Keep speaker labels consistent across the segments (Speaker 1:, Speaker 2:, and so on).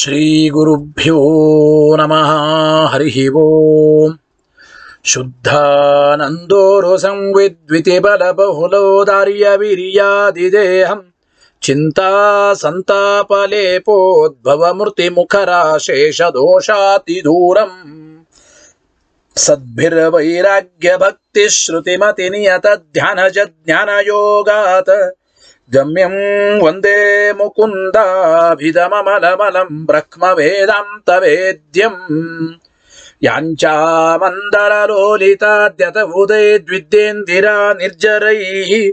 Speaker 1: श्रीगुरुभ्यो नमः हरिः वो शुद्धानन्दोरुसंविद्वितिबलबहुलोदार्यवीर्यादिदेहम् चिन्ता सन्तापलेपोद्भवमृतिमुखराशेषदोषातिदूरम् सद्भिर्वैराग्यभक्तिश्रुतिमतिनियतध्यानजज्ञानयोगात् గమ్యం వందే ముకుందాభిధమలమలం బ్రహ్మ వేదాంత వేద్యం యాంచామందరలోలితాద్యతహృదయద్విద్యేందిరా నిర్జరై.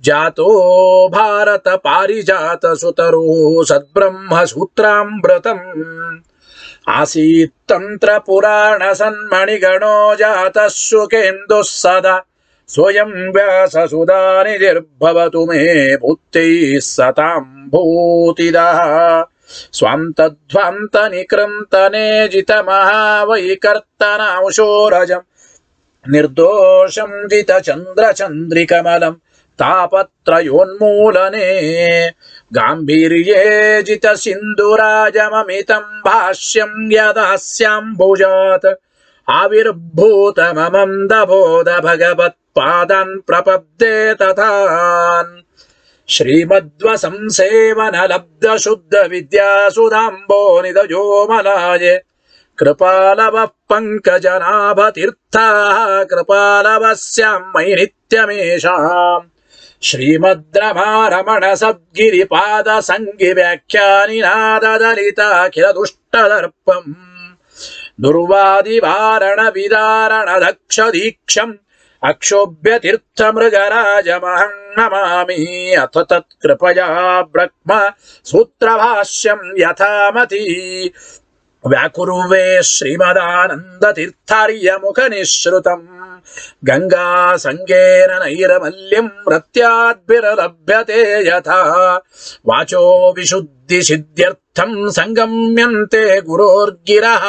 Speaker 1: జాతో భారత పారిజాత సుతరు సద్బ్రహ్మ సూత్రామృతం. ఆసీత్ తంత్ర పురాణ సన్మణిగణో జాత సుఖేందుః स्वयं व्याससुधानिधिर्भवतु मे जित चंद्र भूतिदः। स्वान्तध्वन्तनिकृन्तनेजितमहावैकर्तनांशोरजम् निर्दोषं जितचन्द्रचन्द्रिकमलम् तापत्रयोन्मूलने। गाम्भीर्ये जितसिन्धुराजममितम् आविर्भूत यदास्याम्भुजात् आविर्भूतममन्दबोध भगवत पादन् प्रपद्ये तथान्। श्रीमद्वसंसेवन लब्धशुद्ध विद्यासुदाम्बो कृपालवः पङ्कजनाभतीर्थाः कृपालवस्यां मयि नित्यमेषाम् श्रीमद् सद्गिरिपादसङ्गि व्याख्यानि नादलितखिल दुष्टदर्पम् दुर्वादिवारणविदारण दक्ष दीक्षम् అక్షోభ్య తీర్థమృగరాజమహం నమామి అథ తత్కృపయా బ్రహ్మ సూత్రభాష్యం యథామతి వ్యాకురువే శ్రీమదానందతీర్థార్యముఖనిశ్రుతం గంగాసంగేన నైరమల్యం రత్యాద్భిరలభ్యతే యథా వాచో విశుద్ధి సిద్ధ్యర్థ इत्थं सङ्गम्यन्ते गुरोर्गिरः।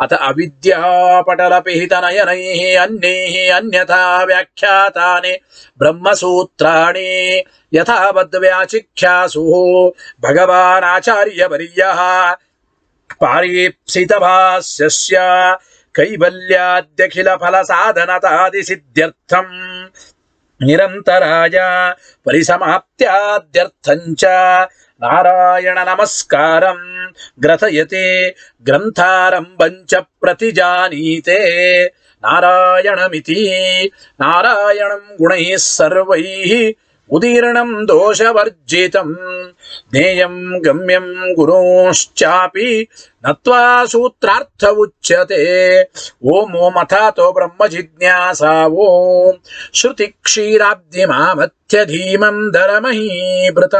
Speaker 1: अथ अविद्यापटलपिहितनयनैः अन्यैः अन्यथा व्याख्यातानि ब्रह्मसूत्राणि यथावद्व्याचिख्यासुः। भगवानाचार्यवर्यः पारीप्सितभाष्यस्य कैवल्याद्यखिलफलसाधनतादिसिद्ध्यर्थम् निरन्तराय परिसमाप्त्याद्यर्थम् च నారాయణ నమస్కారం. గ్రథయతే గ్రంథారంభంచ ప్రతిజానీతే. నారాయణమితి. నారాయణం గుణై సర్వై ఉదీర్ణం దోషవర్జితం. ధ్యేయం గమ్యం గురుశ్చాపి నత్వా సూత్రార్థ ఉచ్యతే ఓం ఓం మథాతో బ్రహ్మ జిజ్ఞాసా ఓం. శృతి క్షీరాబ్ది మామత్య ధీమం ధరమహీభృత.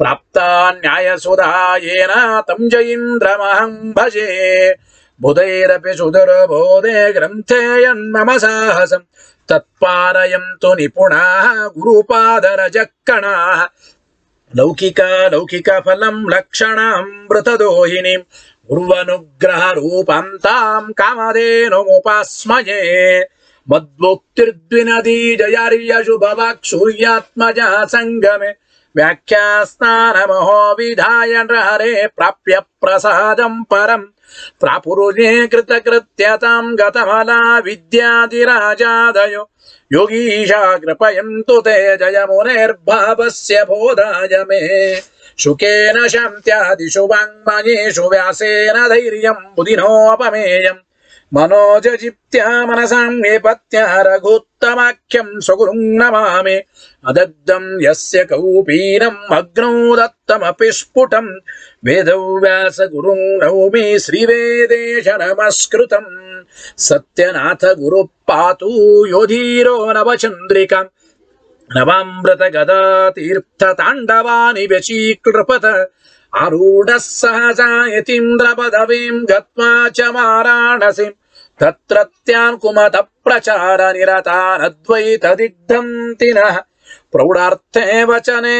Speaker 1: ప్రాప్త న్యాయసుధాయేన తం జైంద్రమహం భజే. బుధైరపి సుదర్బోధే గ్రంథేయన్మ సాహసం. తత్పారయంతు నిపుణా గురుపాదరజక్కణా. लौकिका लौकिकफलं लक्षणां मृतदोहिनीं गुर्वनुग्रहरूपां तां कामधेनुमुपास्मये मद्भोक्तिर्द्विनदी जयार्यशुभवाक्सूर्यात्मजः सङ्गमे। व्याख्यास्नानमहो विधाय हरे प्राप्य प्रसादं परम्। प्रापुरुषे कृतकृत्यतां गतफला विद्याधिराजादयो योगीशा, कृपयन्तु ते से बोधाय मे। शुकेन शान्त्यादिषु वाङ्मयेषु व्यासेन धैर्यं बुधिनोपमेयम्। मनोजजिप्त्या मनसां निपत्या रघुत्तमाख्यं स्वगुरुं नमामि अदग्धं यस्य कौपीनम् अग्नौ दत्तमपि स्फुटम् वेदव्यासगुरुं नौमि श्रीवेदेश नमस्कृतम् सत्यनाथगुरुः पातु योधीरो नवचन्द्रिकाम् नवामृतगदा तीर्थताण्डवानि व्यचीकृपत आरूढः सहजायतीन्द्र पदवीम् गाराणसी च वाराणसीम् तत्रत्यान् कुमत प्रचार निरतानद्वैतदिग्धन्तिनः प्रौढार्थे वचने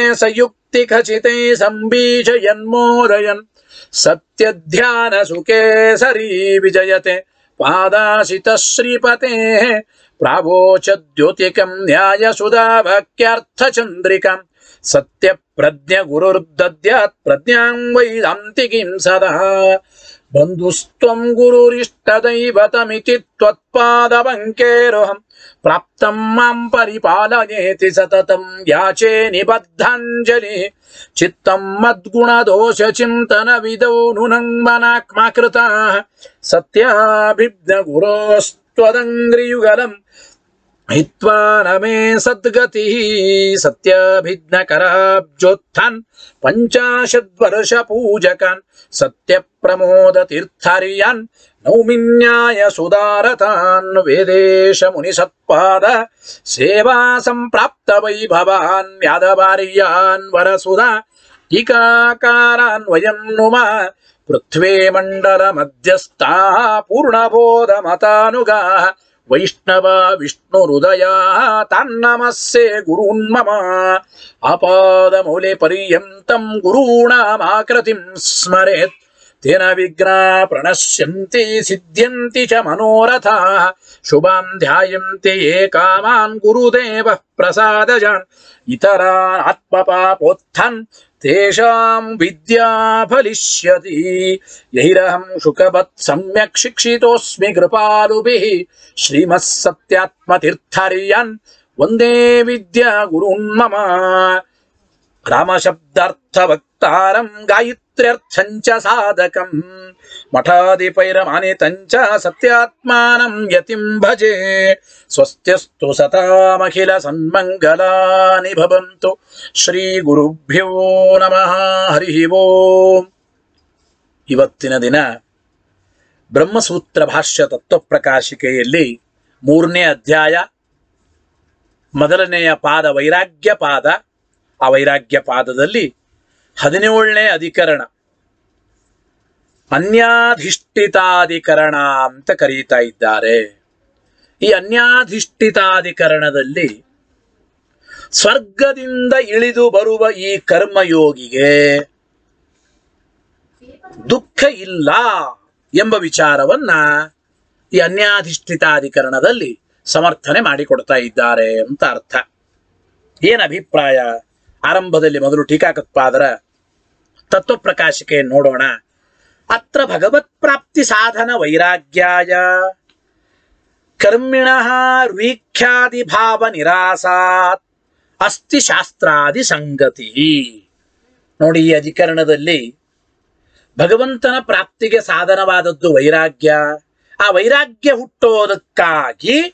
Speaker 1: सत्य ध्यान सुखे सरी विजयते। पादाशितः श्रीपतेः प्रावोचद्योतिकम् न्यायसुधा भक्त्यर्थचन्द्रिकम् सत्य प्रज्ञ सत्यप्रज्ञगुरुर्दद्यात् प्रज्ञां वैदान्तिकीं सदः? बन्धुस्त्वं गुरुरिष्टदैवतमिति त्वत्पादपङ्केरुहम् प्राप्तं माँ परिपालयेति सततं याचे निबद्धाञ्जलिः। चित्तं मद्गुणदोषचिन्तनविदौ नुनं मनाक्मा कृताः सत्याभिज्ञगुरोस्त्वदङ्घ्रियुगलम् हित्वा न मे सद्गतिः सत्याभिघ्नकराब्जोत्थान् पञ्चाशद्वर्षपूजकान् सत्यप्रमोदतीर्थर्यान् नौमिन्याय सुदारतान् वेदेशमुनिसत्पाद सेवा सम्प्राप्त वैभवान् यादवार्यान् वरसुधा टीकाकारान् वयं नुम पृथ्वे मण्डलमध्यस्ताः पूर्णबोधमतानुगाः वैष्णवा विष्णुहृदया तान्नमस्ये गुरून्मम आपादमूले पर्यन्तं गुरूणामाकृतिं स्मरेत् तेन विघ्ना प्रणश्यन्ति सिद्ध्यन्ति च मनोरथाः शुभान् ध्यायन्ति ये कामान् गुरुदेवः प्रसादजान् इतरान् आत्मपापोत्थन् विद्या फलिष्यति। यैरहम् शुकवत् सम्यक् शिक्षितोऽस्मि कृपालुभिः। श्रीमः सत्यात्मतीर्थर्यन् वंदे विद्या गुरुन्मम गायित्री ಸಾಧಕಂ. ಮಠಾದಿಪೈರಮಾನಿತಂಚ ಸತ್ಯಾತ್ಮಾನಂ ಯತಿಂ ಭಜೆ. ಸ್ವಸ್ತ್ಯಸ್ತು ಸತಾಮಖಿಲ ಸನ್ಮಂಗಲಾನಿ ಭವಂತು. ಶ್ರೀ ಗುರುಭ್ಯೋ ನಮಃ. ಹರಿ ಓಂ. ಇವತ್ತಿನ ದಿನ ಬ್ರಹ್ಮಸೂತ್ರ ಭಾಷ್ಯ ತತ್ವಪ್ರಕಾಶಿಕೆಯಲ್ಲಿ ಮೂರನೇ ಅಧ್ಯಾಯ, ಮೊದಲನೆಯ ಪಾದ ವೈರಾಗ್ಯ ಪಾದ. ಆ ವೈರಾಗ್ಯ ಪಾದದಲ್ಲಿ ಹದಿನೇಳನೇ ಅಧಿಕರಣ. ಅನ್ಯಾಧಿಷ್ಠಿತಾಧಿಕರಣ ಅಂತ ಕರೀತಾ ಇದ್ದಾರೆ. ಈ ಅನ್ಯಾಧಿಷ್ಠಿತಾಧಿಕರಣದಲ್ಲಿ ಸ್ವರ್ಗದಿಂದ ಇಳಿದು ಬರುವ ಈ ಕರ್ಮಯೋಗಿಗೆ ದುಃಖ ಇಲ್ಲ ಎಂಬ ವಿಚಾರವನ್ನ ಈ ಅನ್ಯಾಧಿಷ್ಠಿತಾಧಿಕರಣದಲ್ಲಿ ಸಮರ್ಥನೆ ಮಾಡಿಕೊಡ್ತಾ ಇದ್ದಾರೆ ಅಂತ ಅರ್ಥ. ಏನ್ ಅಭಿಪ್ರಾಯ? ಆರಂಭದಲ್ಲಿ ಮೊದಲು ಟೀಕಾಕತ್ಪಾದರ ತತ್ವಪ್ರಕಾಶಿಕೆ ನೋಡೋಣ. ಅತ್ರ ಭಗವತ್ ಪ್ರಾಪ್ತಿ ಸಾಧನ ವೈರಾಗ್ಯಾಯ. ಕರ್ಮಿಣ ವೀಖ್ಯಾದಿ ಭಾವ ನಿರಾಸಾತ್. ಅಸ್ತಿ ಶಾಸ್ತ್ರಾದಿ ಸಂಗತಿ. ನೋಡಿ ಈ ಅಧಿಕರಣದಲ್ಲಿ ಭಗವಂತನ ಪ್ರಾಪ್ತಿಗೆ ಸಾಧನವಾದದ್ದು ವೈರಾಗ್ಯ. ಆ ವೈರಾಗ್ಯ ಹುಟ್ಟೋದಕ್ಕಾಗಿ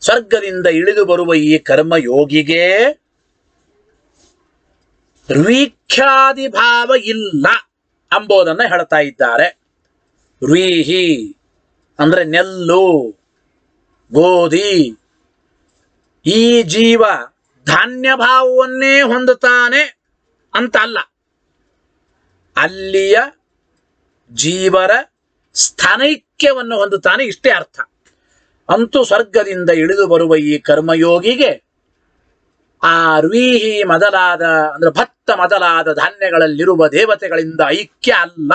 Speaker 1: ಸ್ವರ್ಗದಿಂದ ಇಳಿದು ಬರುವ ಈ ಕರ್ಮಯೋಗಿಗೆ ವೀಖ್ಯಾದಿ ಭಾವ ಇಲ್ಲ ಅಂಬೋದನ್ನ ಹೇಳ್ತಾ ಇದ್ದಾರೆ. ರೀಹಿ ಅಂದ್ರೆ ನೆಲ್ಲು, ಗೋಧಿ, ಈ ಜೀವ ಧಾನ್ಯ ಭಾವವನ್ನೇ ಹೊಂದುತ್ತಾನೆ ಅಂತ ಅಲ್ಲ. ಅಲ್ಲಿಯ ಜೀವರ ಸ್ಥಾನೈಕ್ಯವನ್ನು ಹೊಂದುತ್ತಾನೆ ಇಷ್ಟೇ ಅರ್ಥ. ಅಂತೂ ಸ್ವರ್ಗದಿಂದ ಇಳಿದು ಬರುವ ಈ ಕರ್ಮಯೋಗಿಗೆ ಆ ರ್ವೀಹಿ ಮೊದಲಾದ, ಅಂದ್ರೆ ಭತ್ತ ಮೊದಲಾದ ಧಾನ್ಯಗಳಲ್ಲಿರುವ ದೇವತೆಗಳಿಂದ ಐಕ್ಯ ಅಲ್ಲ.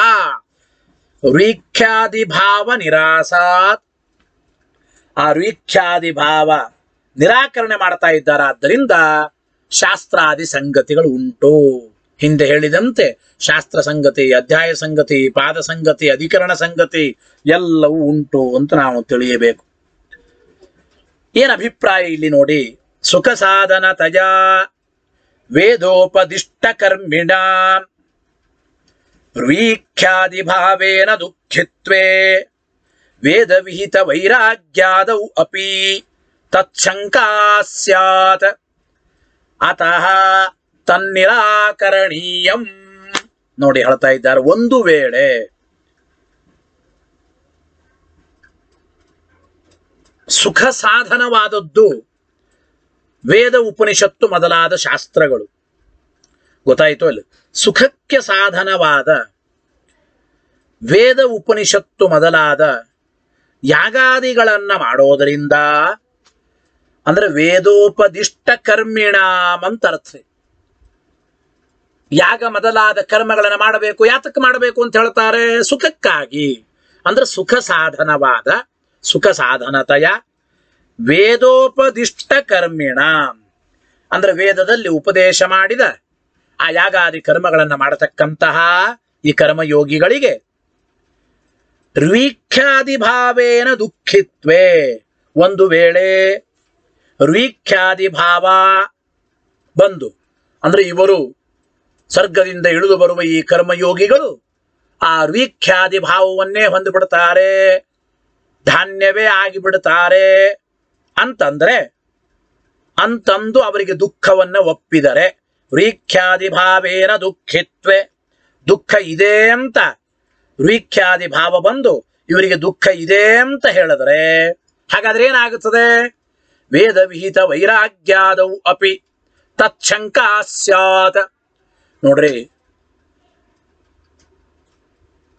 Speaker 1: ಭಾವ ನಿರಾಸಾತ್. ಆ ಭಾವ ನಿರಾಕರಣೆ ಮಾಡ್ತಾ ಇದ್ದಾರಾದ್ದರಿಂದ ಶಾಸ್ತ್ರಾದಿ ಸಂಗತಿಗಳು ಉಂಟು. ಹಿಂದೆ ಹೇಳಿದಂತೆ ಶಾಸ್ತ್ರ ಸಂಗತಿ, ಅಧ್ಯಾಯ ಸಂಗತಿ, ಪಾದ ಸಂಗತಿ, ಅಧಿಕರಣ ಸಂಗತಿ ಎಲ್ಲವೂ ಉಂಟು ಅಂತ ನಾವು ತಿಳಿಯಬೇಕು. ಏನ್ ಅಭಿಪ್ರಾಯ ಇಲ್ಲಿ ನೋಡಿ? ಸುಖ ಸಾಧನ ತಜ ವೇದೋಪದಿಷ್ಟ ಕರ್ಮಿಣ ವೀಖ್ಯಾದಿ ಭಾವೇನ ದುಃಖಿತ್ವೇ ವೇದ ವಿಹಿತ ವೈರಾಗ್ಯಾದೌ ಅಪಿ ತತ್ಶಂಕಾ ಸ್ಯಾತ್ ಅತಃ ತನ್ನಿರಾಕರಣೀಯಂ. ನೋಡಿ ಹೇಳ್ತಾ ಇದ್ದಾರೆ ಒಂದು ವೇಳೆ ಸುಖ ಸಾಧನವಾದದ್ದು ವೇದ ಉಪನಿಷತ್ತು ಮೊದಲಾದ ಶಾಸ್ತ್ರಗಳು. ಗೊತ್ತಾಯಿತು ಅಲ್ಲಿ ಸುಖಕ್ಕೆ ಸಾಧನವಾದ ವೇದ ಉಪನಿಷತ್ತು ಮೊದಲಾದ ಯಾಗಾದಿಗಳನ್ನ ಮಾಡೋದರಿಂದ ಅಂದ್ರೆ ವೇದೋಪದಿಷ್ಟ ಕರ್ಮಿಣಾಮ್ ಅಂತ ಅರ್ಥ. ಯಾಗ ಮೊದಲಾದ ಕರ್ಮಗಳನ್ನ ಮಾಡಬೇಕು ಯಾತಕ್ಕೆ ಮಾಡಬೇಕು ಅಂತ ಹೇಳ್ತಾರೆ? ಸುಖಕ್ಕಾಗಿ. ಅಂದ್ರೆ ಸುಖ ಸಾಧನವಾದ ಸುಖ ಸಾಧನತೆಯ ವೇದೋಪದಿಷ್ಟ ಕರ್ಮಿಣ ಅಂದ್ರೆ ವೇದದಲ್ಲಿ ಉಪದೇಶ ಮಾಡಿದ. ಆ ಯಾಗಾದಿ ಕರ್ಮಗಳನ್ನು ಮಾಡತಕ್ಕಂತಹ ಈ ಕರ್ಮಯೋಗಿಗಳಿಗೆ ಭಾವೇನ ದುಃಖಿತ್ವೇ. ಒಂದು ವೇಳೆ ಭಾವ ಬಂದು, ಅಂದ್ರೆ ಇವರು ಸರ್ಗದಿಂದ ಇಳಿದು ಬರುವ ಈ ಕರ್ಮಯೋಗಿಗಳು ಆ ಭಾವವನ್ನೇ ಹೊಂದಿಬಿಡ್ತಾರೆ, ಧಾನ್ಯವೇ ಆಗಿಬಿಡ್ತಾರೆ ಅಂತಂದ್ರೆ, ಅಂತಂದು ಅವರಿಗೆ ದುಃಖವನ್ನ ಒಪ್ಪಿದರೆ ಭಾವೇನ ದುಃಖಿತ್ವೆ, ದುಃಖ ಇದೆ ಅಂತ ರೀಖ್ಯಾದಿ ಭಾವ ಬಂದು ಇವರಿಗೆ ದುಃಖ ಇದೆ ಅಂತ ಹೇಳಿದ್ರೆ, ಹಾಗಾದ್ರೆ ಏನಾಗುತ್ತದೆ? ವೇದ ವಿಹಿತ ವೈರಾಗ್ಯಾದವು ಅಪಿ ತತ್ಶಂಕ ಸ್ಯಾತ್. ನೋಡ್ರಿ,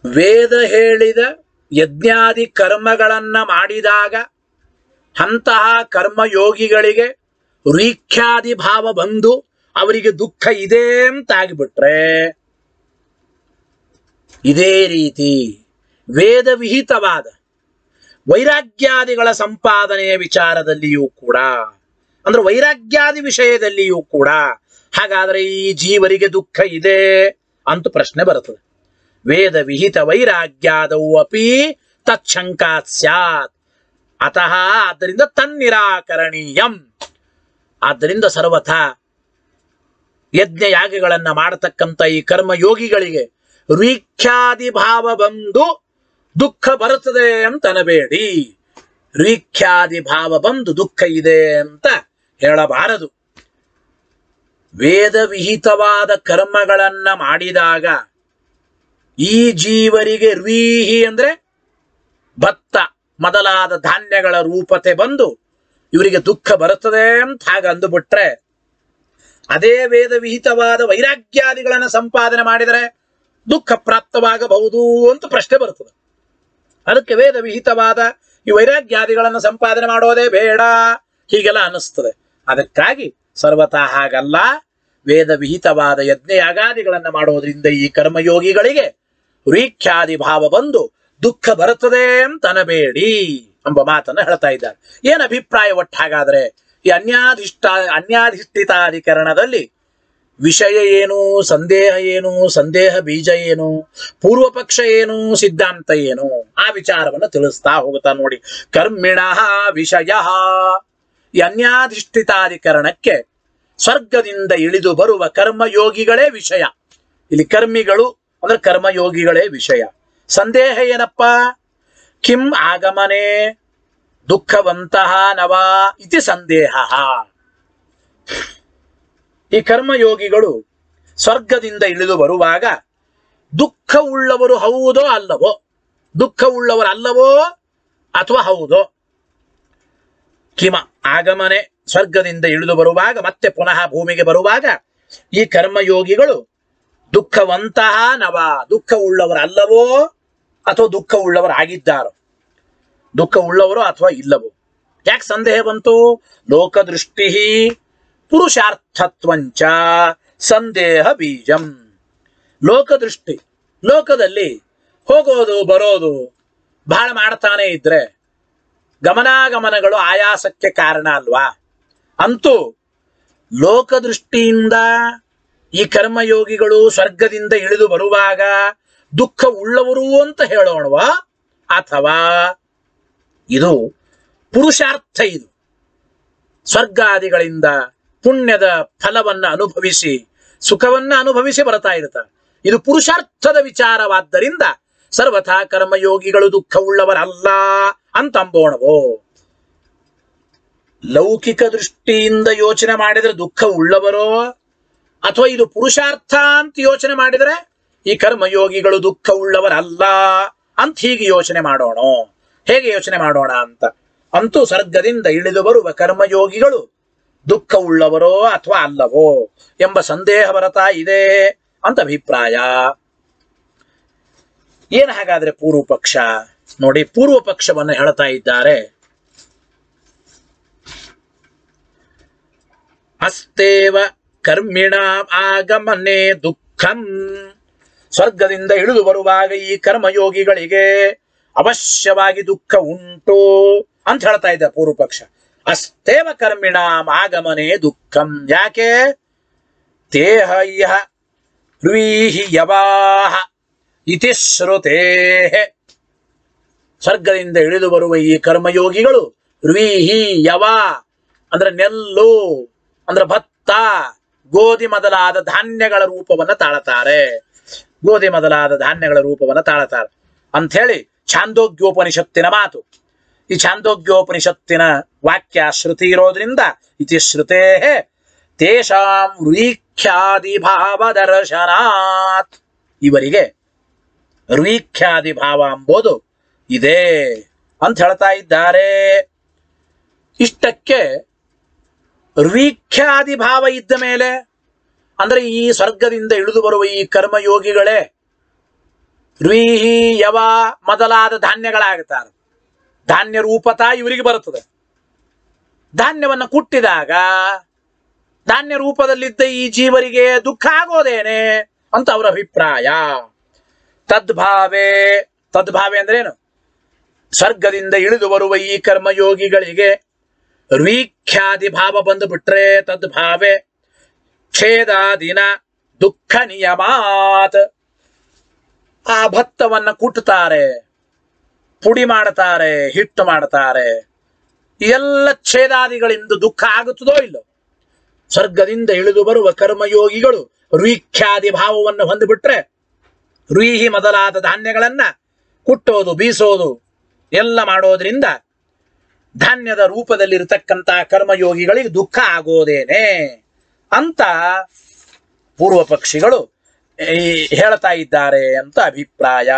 Speaker 1: ವೇದ ಹೇಳಿದ ಯಜ್ಞಾದಿ ಕರ್ಮಗಳನ್ನ ಮಾಡಿದಾಗ ಅಂತಹ ಕರ್ಮಯೋಗಿಗಳಿಗೆ ರೀಖ್ಯಾದಿ ಭಾವ ಬಂದು ಅವರಿಗೆ ದುಃಖ ಇದೆ ಅಂತ ಆಗಿಬಿಟ್ರೆ ಇದೇ ರೀತಿ ವೇದ ವಿಹಿತವಾದ ವೈರಾಗ್ಯಾದಿಗಳ ಸಂಪಾದನೆಯ ವಿಚಾರದಲ್ಲಿಯೂ ಕೂಡ, ಅಂದ್ರೆ ವೈರಾಗ್ಯಾದಿ ವಿಷಯದಲ್ಲಿಯೂ ಕೂಡ ಹಾಗಾದ್ರೆ ಈ ಜೀವರಿಗೆ ದುಃಖ ಇದೆ ಅಂತ ಪ್ರಶ್ನೆ ಬರುತ್ತದೆ. ವೇದ ವಿಹಿತ ವೈರಾಗ್ಯಾದವು ಅಪಿ ತತ್ ಸ್ಯಾತ್. ಅತಃ ಆದ್ದರಿಂದ ತನ್ನಿರಾಕರಣೀಯಂ. ಆದ್ದರಿಂದ ಸರ್ವಥ ಯಜ್ಞ ಯಾಗಗಳನ್ನ ಮಾಡತಕ್ಕಂಥ ಈ ಕರ್ಮಯೋಗಿಗಳಿಗೆ ರೀಖ್ಯಾದಿ ಭಾವ ಬಂದು ದುಃಖ ಬರುತ್ತದೆ ಅಂತ ಅನ್ನಬೇಡಿ ರೀಖ್ಯಾದಿ ಭಾವ ಬಂದು ದುಃಖ ಇದೆ ಅಂತ ಹೇಳಬಾರದು. ವೇದ ವಿಹಿತವಾದ ಕರ್ಮಗಳನ್ನ ಮಾಡಿದಾಗ ಈ ಜೀವರಿಗೆ ರೀಹಿ ಅಂದ್ರೆ ಭತ್ತ. ಮೊದಲಾದ ಧಾನ್ಯಗಳ ರೂಪತೆ ಬಂದು ಇವರಿಗೆ ದುಃಖ ಬರುತ್ತದೆ ಅಂತ ಹಾಗೆ ಅಂದುಬಿಟ್ರೆ ಅದೇ ವೇದ ವಿಹಿತವಾದ ವೈರಾಗ್ಯಾದಿಗಳನ್ನು ಸಂಪಾದನೆ ಮಾಡಿದರೆ ದುಃಖ ಪ್ರಾಪ್ತವಾಗಬಹುದು ಅಂತ ಪ್ರಶ್ನೆ ಬರುತ್ತದೆ. ಅದಕ್ಕೆ ವೇದ ವಿಹಿತವಾದ ಈ ವೈರಾಗ್ಯಾದಿಗಳನ್ನು ಸಂಪಾದನೆ ಮಾಡೋದೇ ಬೇಡ, ಹೀಗೆಲ್ಲ ಅನ್ನಿಸ್ತದೆ. ಅದಕ್ಕಾಗಿ ಸರ್ವತಾ ಹಾಗಲ್ಲ ವೇದ ವಿಹಿತವಾದ ಯಜ್ಞ ಯಾಗಾದಿಗಳನ್ನು ಮಾಡೋದ್ರಿಂದ ಈ ಕರ್ಮಯೋಗಿಗಳಿಗೆ ರೀಖ್ಯಾದಿ ಭಾವ ಬಂದು ದುಃಖ ಬರುತ್ತದೆ ಅಂತ ಅನಬೇಡಿ ಎಂಬ ಮಾತನ್ನ ಹೇಳ್ತಾ ಇದ್ದಾರೆ. ಏನ್ ಅಭಿಪ್ರಾಯ ಒಟ್ಟು ಹಾಗಾದ್ರೆ? ಈ ಅನ್ಯಾಧಿಷ್ಠ ಅನ್ಯಾಧಿಷ್ಠಿತಾಧಿಕರಣದಲ್ಲಿ ವಿಷಯ ಏನು, ಸಂದೇಹ ಏನು, ಸಂದೇಹ ಬೀಜ ಏನು ಪೂರ್ವ ಪಕ್ಷ ಏನು, ಸಿದ್ಧಾಂತ ಏನು? ಆ ವಿಚಾರವನ್ನು ತಿಳಿಸ್ತಾ ಹೋಗುತ್ತಾ ನೋಡಿ. ಕರ್ಮಿಣ ವಿಷಯ. ಈ ಅನ್ಯಾಧಿಷ್ಠಿತಾಧಿಕರಣಕ್ಕೆ ಸ್ವರ್ಗದಿಂದ ಇಳಿದು ಬರುವ ಕರ್ಮಯೋಗಿಗಳೇ ವಿಷಯ. ಇಲ್ಲಿ ಕರ್ಮಿಗಳು ಅಂದ್ರೆ ಕರ್ಮಯೋಗಿಗಳೇ ವಿಷಯ. ಸಂದೇಹ ಏನಪ್ಪ? ಕಿಂ ಆಗಮನೆ, ದುಃಖವಂತಹ ನವಾ ಇತಿ ಸಂದೇಹ. ಈ ಕರ್ಮಯೋಗಿಗಳು ಸ್ವರ್ಗದಿಂದ ಇಳಿದು ಬರುವಾಗ ದುಃಖ ಉಳ್ಳವರು ಹೌದೋ ಅಲ್ಲವೋ? ದುಃಖ ಉಳ್ಳವರು ಅಲ್ಲವೋ ಅಥವಾ ಹೌದೋ? ಕಿಮ ಆಗಮನೆ, ಸ್ವರ್ಗದಿಂದ ಇಳಿದು ಬರುವಾಗ ಮತ್ತೆ ಪುನಃ ಭೂಮಿಗೆ ಬರುವಾಗ ಈ ಕರ್ಮಯೋಗಿಗಳು ದುಃಖವಂತಹ ನವ ದುಃಖ ಉಳ್ಳವರು ಅಲ್ಲವೋ ಅಥವಾ ದುಃಖ ಉಳ್ಳವರು ಆಗಿದ್ದಾರೋ? ದುಃಖ ಉಳ್ಳವರು ಅಥವಾ ಇಲ್ಲವೋ? ಯಾಕೆ ಸಂದೇಹ ಬಂತು? ಲೋಕದೃಷ್ಟಿ ಪುರುಷಾರ್ಥತ್ವಂಚ ಸಂದೇಹ ಬೀಜಂ. ಲೋಕದೃಷ್ಟಿ, ಲೋಕದಲ್ಲಿ ಹೋಗೋದು, ಬರೋದು ಬಹಳ ಮಾಡ್ತಾನೆ ಇದ್ರೆ ಗಮನಾಗಮನಗಳು ಆಯಾಸಕ್ಕೆ ಕಾರಣ ಅಲ್ವಾ? ಅಂತೂ ಲೋಕದೃಷ್ಟಿಯಿಂದ ಈ ಕರ್ಮಯೋಗಿಗಳು ಸ್ವರ್ಗದಿಂದ ಇಳಿದು ಬರುವಾಗ ದುಃಖ ಉಳ್ಳವರು ಅಂತ ಹೇಳೋಣವಾ. ಅಥವಾ ಇದು ಪುರುಷಾರ್ಥ ಇದು. ಸ್ವರ್ಗಾದಿಗಳಿಂದ ಪುಣ್ಯದ ಫಲವನ್ನ ಅನುಭವಿಸಿ, ಸುಖವನ್ನ ಅನುಭವಿಸಿ ಬರ್ತಾ ಇರ್ತಾರೆ ಇದು ಪುರುಷಾರ್ಥದ ವಿಚಾರವಾದ್ದರಿಂದ ಸರ್ವಥಾ ಕರ್ಮಯೋಗಿಗಳು ದುಃಖ ಉಳ್ಳವರಲ್ಲ ಅಂತಂಬೋಣವೋ ಲೌಕಿಕ ದೃಷ್ಟಿಯಿಂದ ಯೋಚನೆ ಮಾಡಿದರೆ ದುಃಖ ಉಳ್ಳವರೋ, ಅಥವಾ ಇದು ಪುರುಷಾರ್ಥ ಅಂತ ಯೋಚನೆ ಮಾಡಿದರೆ ಈ ಕರ್ಮಯೋಗಿಗಳು ದುಃಖ ಉಳ್ಳವರಲ್ಲ ಅಂತ ಹೀಗೆ ಯೋಚನೆ ಮಾಡೋಣ? ಹೇಗೆ ಯೋಚನೆ ಮಾಡೋಣ ಅಂತ? ಅಂತೂ ಸರ್ಗದಿಂದ ಇಳಿದು ಬರುವ ಕರ್ಮಯೋಗಿಗಳು ದುಃಖ ಉಳ್ಳವರೋ ಅಥವಾ ಅಲ್ಲವೋ ಎಂಬ ಸಂದೇಹ ಬರತಾ ಇದೆ ಅಂತ ಅಭಿಪ್ರಾಯ. ಏನು ಹಾಗಾದ್ರೆ ಪೂರ್ವ ಪಕ್ಷ ನೋಡಿ ಪೂರ್ವ ಪಕ್ಷವನ್ನು ಹೇಳ್ತಾ ಇದ್ದಾರೆ. ಅಸ್ತೇವ ಕರ್ಮಿಣ ಆಗಮನೆ ದುಃಖಂ. ಸ್ವರ್ಗದಿಂದ ಇಳಿದು ಬರುವಾಗ ಈ ಕರ್ಮಯೋಗಿಗಳಿಗೆ ಅವಶ್ಯವಾಗಿ ದುಃಖ ಉಂಟು ಅಂತ ಹೇಳ್ತಾ ಇದ್ದ ಪೂರ್ವ ಪಕ್ಷ. ಅಸ್ತೇವ ಕರ್ಮಿಣಾಂ ಆಗಮನೆ ದುಃಖಂ. ಯಾಕೆ? ತೇಹ ಇಹ ಯವಾಹ ಇತಿ ಶ್ರುತೇ ಸ್ವರ್ಗದಿಂದ ಇಳಿದು ಬರುವ ಈ ಕರ್ಮಯೋಗಿಗಳು ರುವೀಹಿ ಯವ ಅಂದ್ರೆ ನೆಲ್ಲು ಅಂದ್ರೆ ಭತ್ತ ಗೋಧಿ ಮೊದಲಾದ ಧಾನ್ಯಗಳ ರೂಪವನ್ನ ತಾಳತಾರೆ. ಗೋಧಿ ಮೊದಲಾದ ಧಾನ್ಯಗಳ ರೂಪವನ್ನ ತಾಳತಾರೆ. ಅಂಥೇಳಿ ಛಾಂದೋಗ್ಯೋಪನಿಷತ್ತಿನ ಮಾತು. ಈ ಛಾಂದೋಗ್ಯೋಪನಿಷತ್ತಿನ ವಾಕ್ಯ ಶ್ರುತಿ ಇರೋದ್ರಿಂದ ಇತಿ ಶ್ರುತೇ ತೇಷಾಂ ರುಖ್ಯಾದಿ ಭಾವ ದರ್ಶನಾತ್ ಇವರಿಗೆ ರುಖ್ಯಾದಿ ಭಾವ ಎಂಬುದು ಇದೆ ಅಂತ ಹೇಳ್ತಾ ಇದ್ದಾರೆ. ಇಷ್ಟಕ್ಕೆ ರುಖ್ಯಾದಿ ಭಾವ ಇದ್ದ ಮೇಲೆ ಅಂದ್ರೆ ಈ ಸ್ವರ್ಗದಿಂದ ಇಳಿದು ಬರುವ ಈ ಕರ್ಮಯೋಗಿಗಳೇ ರೀಹಿ ಯವ ಮೊದಲಾದ ಧಾನ್ಯಗಳಾಗುತ್ತಾರೆ ಧಾನ್ಯ ರೂಪತ ಇವರಿಗೆ ಬರುತ್ತದೆ. ಧಾನ್ಯವನ್ನು ಕುಟ್ಟಿದಾಗ ಧಾನ್ಯ ರೂಪದಲ್ಲಿದ್ದ ಈ ಜೀವರಿಗೆ ದುಃಖ ಆಗೋದೇನೆ ಅಂತ ಅವರ ಅಭಿಪ್ರಾಯ. ತದ್ಭಾವೇ, ತದ್ಭಾವೆ ಅಂದ್ರೆ ಏನು? ಸ್ವರ್ಗದಿಂದ ಇಳಿದು ಬರುವ ಈ ಕರ್ಮಯೋಗಿಗಳಿಗೆ ರೀಖ್ಯಾದಿ ಭಾವ ಬಂದು ಬಿಟ್ರೆ ತದ್ಭಾವೆ ಛೇದಾದಿನ ದುಃಖ ನಿಯಮಾತ್. ಆ ಭತ್ತವನ್ನ ಕುಟ್ಟುತ್ತಾರೆ ಪುಡಿ ಮಾಡ್ತಾರೆ, ಹಿಟ್ಟು ಮಾಡ್ತಾರೆ. ಎಲ್ಲ ಛೇದಾದಿಗಳಿಂದ ದುಃಖ ಆಗುತ್ತದೋ ಇಲ್ಲೋ? ಸ್ವರ್ಗದಿಂದ ಇಳಿದು ಬರುವ ಕರ್ಮಯೋಗಿಗಳು ರುಯಿಖ್ಯಾದಿ ಭಾವವನ್ನು ಹೊಂದಿಬಿಟ್ರೆ ರುಹಿ ಮೊದಲಾದ ಧಾನ್ಯಗಳನ್ನ ಕುಟ್ಟೋದು, ಬೀಸೋದು, ಎಲ್ಲ ಮಾಡೋದ್ರಿಂದ ಧಾನ್ಯದ ರೂಪದಲ್ಲಿರತಕ್ಕಂತಹ ಕರ್ಮಯೋಗಿಗಳಿಗೆ ದುಃಖ ಆಗೋದೇನೆ. ಅಂತ ಪೂರ್ವ ಪಕ್ಷಿಗಳು ಈ ಹೇಳ್ತಾ ಇದ್ದಾರೆ ಅಂತ ಅಭಿಪ್ರಾಯ.